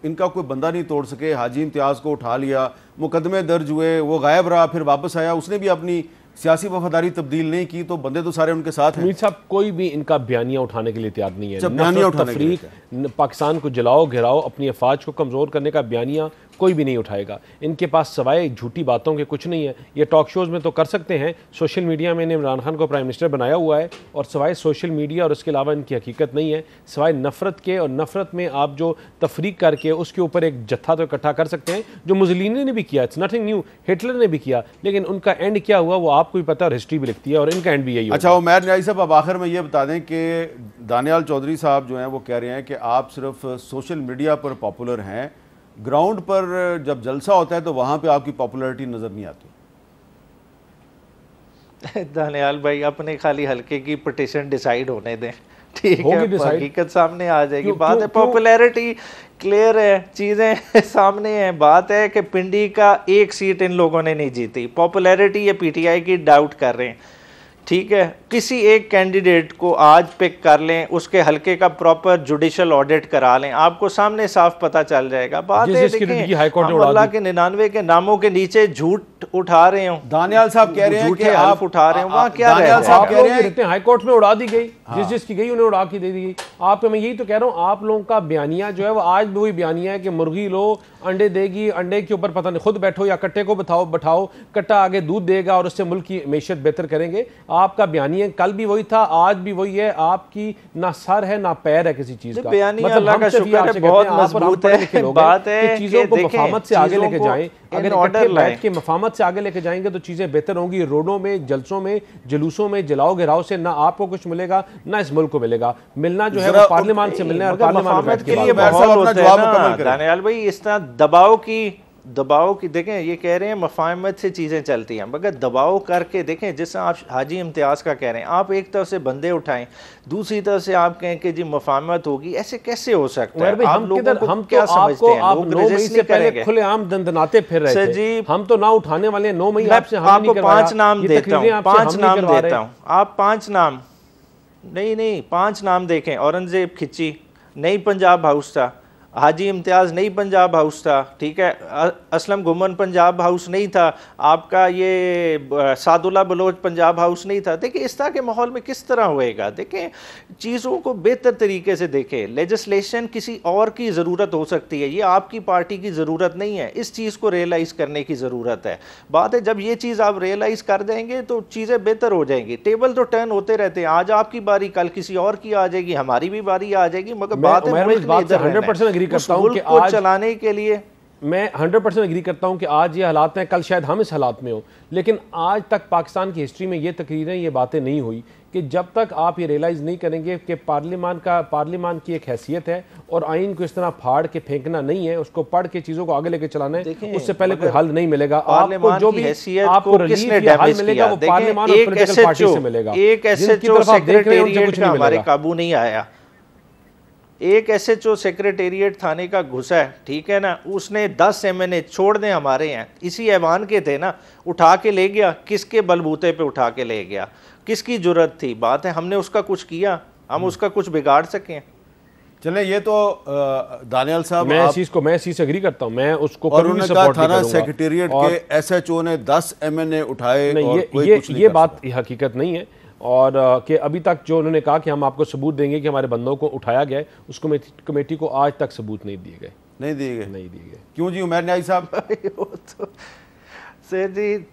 इनका कोई बंदा नहीं तोड़ सके। हाजी इम्तियाज़ को उठा लिया। मुकदमे दर्ज हुए वो गायब रहा फिर वापस आया। उसने भी अपनी सियासी वफादारी तब्दील नहीं की तो बंदे तो सारे उनके साथ हैं। साहब कोई भी इनका बयानिया उठाने के लिए तैयार नहीं है। तफरीक पाकिस्तान को जलाओ घिराओ अपनी अफवाज को कमज़ोर करने का बयानिया कोई भी नहीं उठाएगा। इनके पास सवाए झूठी बातों के कुछ नहीं है। ये टॉक शोज़ में तो कर सकते हैं। सोशल मीडिया में इन्हें इमरान खान को प्राइम मिनिस्टर बनाया हुआ है और सवाए सोशल मीडिया और उसके अलावा इनकी हकीकत नहीं है। सवाए नफ़रत के और नफ़रत में आप जो तफरीक करके उसके ऊपर एक जत्था तो इकट्ठा कर सकते हैं जो मुजलिन ने भी किया इट्स नथिंग न्यू हिटलर ने भी किया लेकिन उनका एंड क्या हुआ वो आपको भी पता है और हिस्ट्री भी लिखती है और इनका एंड भी यही अच्छा उमैर न्याई साहब अब आखिर में ये बता दें कि दानियाल चौधरी साहब जो हैं वो कह रहे हैं कि आप सिर्फ़ सोशल मीडिया पर पॉपुलर हैं ग्राउंड पर जब जलसा होता है तो वहाँ पे आपकी पॉपुलैरिटी नज़र नहीं आती। दानियाल भाई अपने खाली हल्के की पटिशन डिसाइड होने दें। ठीक है हकीकत सामने आ जाएगी। क्यों- बात है क्यों- क्यों- पॉपुलैरिटी क्लियर है चीज़ें सामने हैं। बात है कि पिंडी का एक सीट इन लोगों ने नहीं जीती। पॉपुलैरिटी ये पीटीआई की डाउट कर रहे हैं। ठीक है किसी एक कैंडिडेट को आज पिक कर लें उसके हल्के का प्रॉपर जुडिशल ऑडिट करा लें आपको सामने साफ़ पता चल जाएगा। बात जिस है अल्लाह के निन्यानवे के नामों के नीचे झूठ उठा रहे हो। दानियाल साहब कह रहे हैं झूठे कि आप उठा रहे हैं, वहाँ क्या रह दानियाल साहब कह रहे हैं कहते हैं हाई कोर्ट में उड़ा दी गई। जिस जिसकी गई उन्हें उड़ा के दे दी गई। आपको मैं यही तो कह रहा हूँ आप लोगों का बयानिया जो है वो आज भी वही बयानिया है कि मुर्गी लो अंडे देगी अंडे के ऊपर पता नहीं खुद बैठो या कट्टे को बताओ बैठाओ कट्टा आगे दूध देगा और उससे मुल्क की मैशत बेहतर करेंगे। आपका बयानिया कल भी वही था आज भी वही है आपकी ना सर है ना पैर है किसी चीज़ का। मतलब का शुक्र है, बहुत हैं, मज़बूत है। हैं बात है चीज़ों को मफामत से आगे लेके जाएँ अगर इकट्ठे बैठ के मफामत से आगे लेके जाएँगे तो चीज़ें बेहतर होंगी रोडों में जलसों में जुलूसों में जलाओ गिराव से ना आपको कुछ मिलेगा ना इस मुल्क को मिलेगा। मिलना जो है वो पार्लियामान से मिलना है और पार्लियामान के लिए है भाई इस तरह दबाव की दबाव की देखें ये कह रहे हैं मफाहमत से चीज़ें चलती हैं मगर दबाव करके देखें जैसे आप हाजी इम्तियाज़ का कह रहे हैं आप एक तरफ़ से बंदे उठाएँ दूसरी तरफ़ से आप कहें कि जी मफाहमत होगी ऐसे कैसे हो सकता है? आप हम लोगों को हम तो क्या आपको समझते हैं? आप लोग नौ मई से पहले खुलेआम दंदनाते फिर रहे सर जी, हम तो ना उठाने वाले नौ मई आपसे आपको पाँच नाम देता हूँ पाँच नाम देता हूँ। आप पाँच नाम नहीं नहीं पाँच नाम देखें औरंगज़ेब खिची नई पंजाब हाउस था। हाजी इम्तियाज़ नई पंजाब हाउस था ठीक है? असलम घुमन पंजाब हाउस नहीं था आपका ये सादुल्ला बलोच पंजाब हाउस नहीं था। देखिए इस तरह के माहौल में किस तरह होएगा? देखें चीज़ों को बेहतर तरीके से देखें। लेजिस्लेशन किसी और की ज़रूरत हो सकती है ये आपकी पार्टी की ज़रूरत नहीं है। इस चीज़ को रियलाइज़ करने की ज़रूरत है। बात है जब ये चीज़ आप रियलाइज़ कर देंगे तो चीज़ें बेहतर हो जाएँगी। टेबल तो टर्न होते रहते हैं। आज आपकी बारी कल किसी और की आ जाएगी हमारी भी बारी आ जाएगी मगर बात है मैं मुल्क इस ने बात से इधर रहना 100% agree उस करता हूँ मुल्क कि आज- चलाने के लिए। मैं 100 परसेंट एग्री करता हूँ कि आज ये हालात हैं कल शायद हम इस हालात में हो। लेकिन आज तक पाकिस्तान की हिस्ट्री में ये तकरीरें ये बातें नहीं हुई कि जब तक आप ये रियलाइज़ नहीं करेंगे कि पार्लियामान का पार्लियामान की एक हैसियत है और आइन को इस तरह फाड़ के फेंकना नहीं है उसको पढ़ के चीज़ों को आगे लेके चलाना है उससे पहले कोई हल नहीं मिलेगा। आपको जो भी आपको हल मिलेगा वो पार्लियामान और पॉलिटिकल पार्टी से मिलेगा। एक हमारे काबू नहीं आया। एक एस एच ओ सेक्रेटेरिएट थाने का घुसा है ठीक है ना उसने 10 एमएनए छोड़ दें हमारे हैं इसी ऐवान के थे ना उठा के ले गया किसके बलबूते पे उठा के ले गया? किसकी ज़रूरत थी? बात है हमने उसका कुछ किया हम उसका कुछ बिगाड़ सकें चले ये तो दानियाल साहब मैं चीज़ को मैं इस चीज़ से एग्री करता हूँ मैं उसको और उन्होंने कहा थाना सेक्रेटेरिएट के एसएचओ ने 10 एमएनए उठाए ये कोई ये कुछ नहीं ये बात हकीकत नहीं है। और कि अभी तक जो उन्होंने कहा कि हम आपको सबूत देंगे कि हमारे बंदों को उठाया गया है उस कमेटी को आज तक सबूत नहीं दिए गए। नहीं दिए गए? नहीं दिए गए। क्यों जी? उमर न्याई साहब? तो सर जी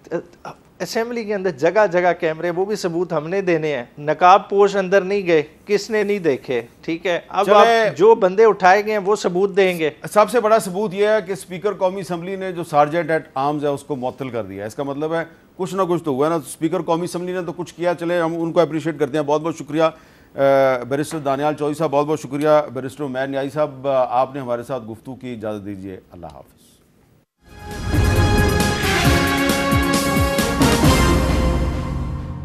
असेंबली के अंदर जगह जगह कैमरे वो भी सबूत हमने देने हैं। नकाब पोश अंदर नहीं गए किसने नहीं देखे? ठीक है? अब आप जो बंदे उठाए गए हैं वो सबूत देंगे। सबसे बड़ा सबूत यह है कि स्पीकर कौमी असम्बली ने जो सार्जेंट एट आर्म्स है उसको मुअत्तल कर दिया इसका मतलब है कुछ ना कुछ तो हुआ ना। स्पीकर कौमी असम्बली ने तो कुछ किया, चले हम उनको अप्रिशिएट करते हैं। बहुत बहुत शुक्रिया बैरिस्टर दानियाल चौधरी साहब बहुत बहुत शुक्रिया बैरिस्टर उमैर न्याई साहब आपने हमारे साथ गुफ्तू की। इजाज़त दीजिए। अल्लाह हाफिज़।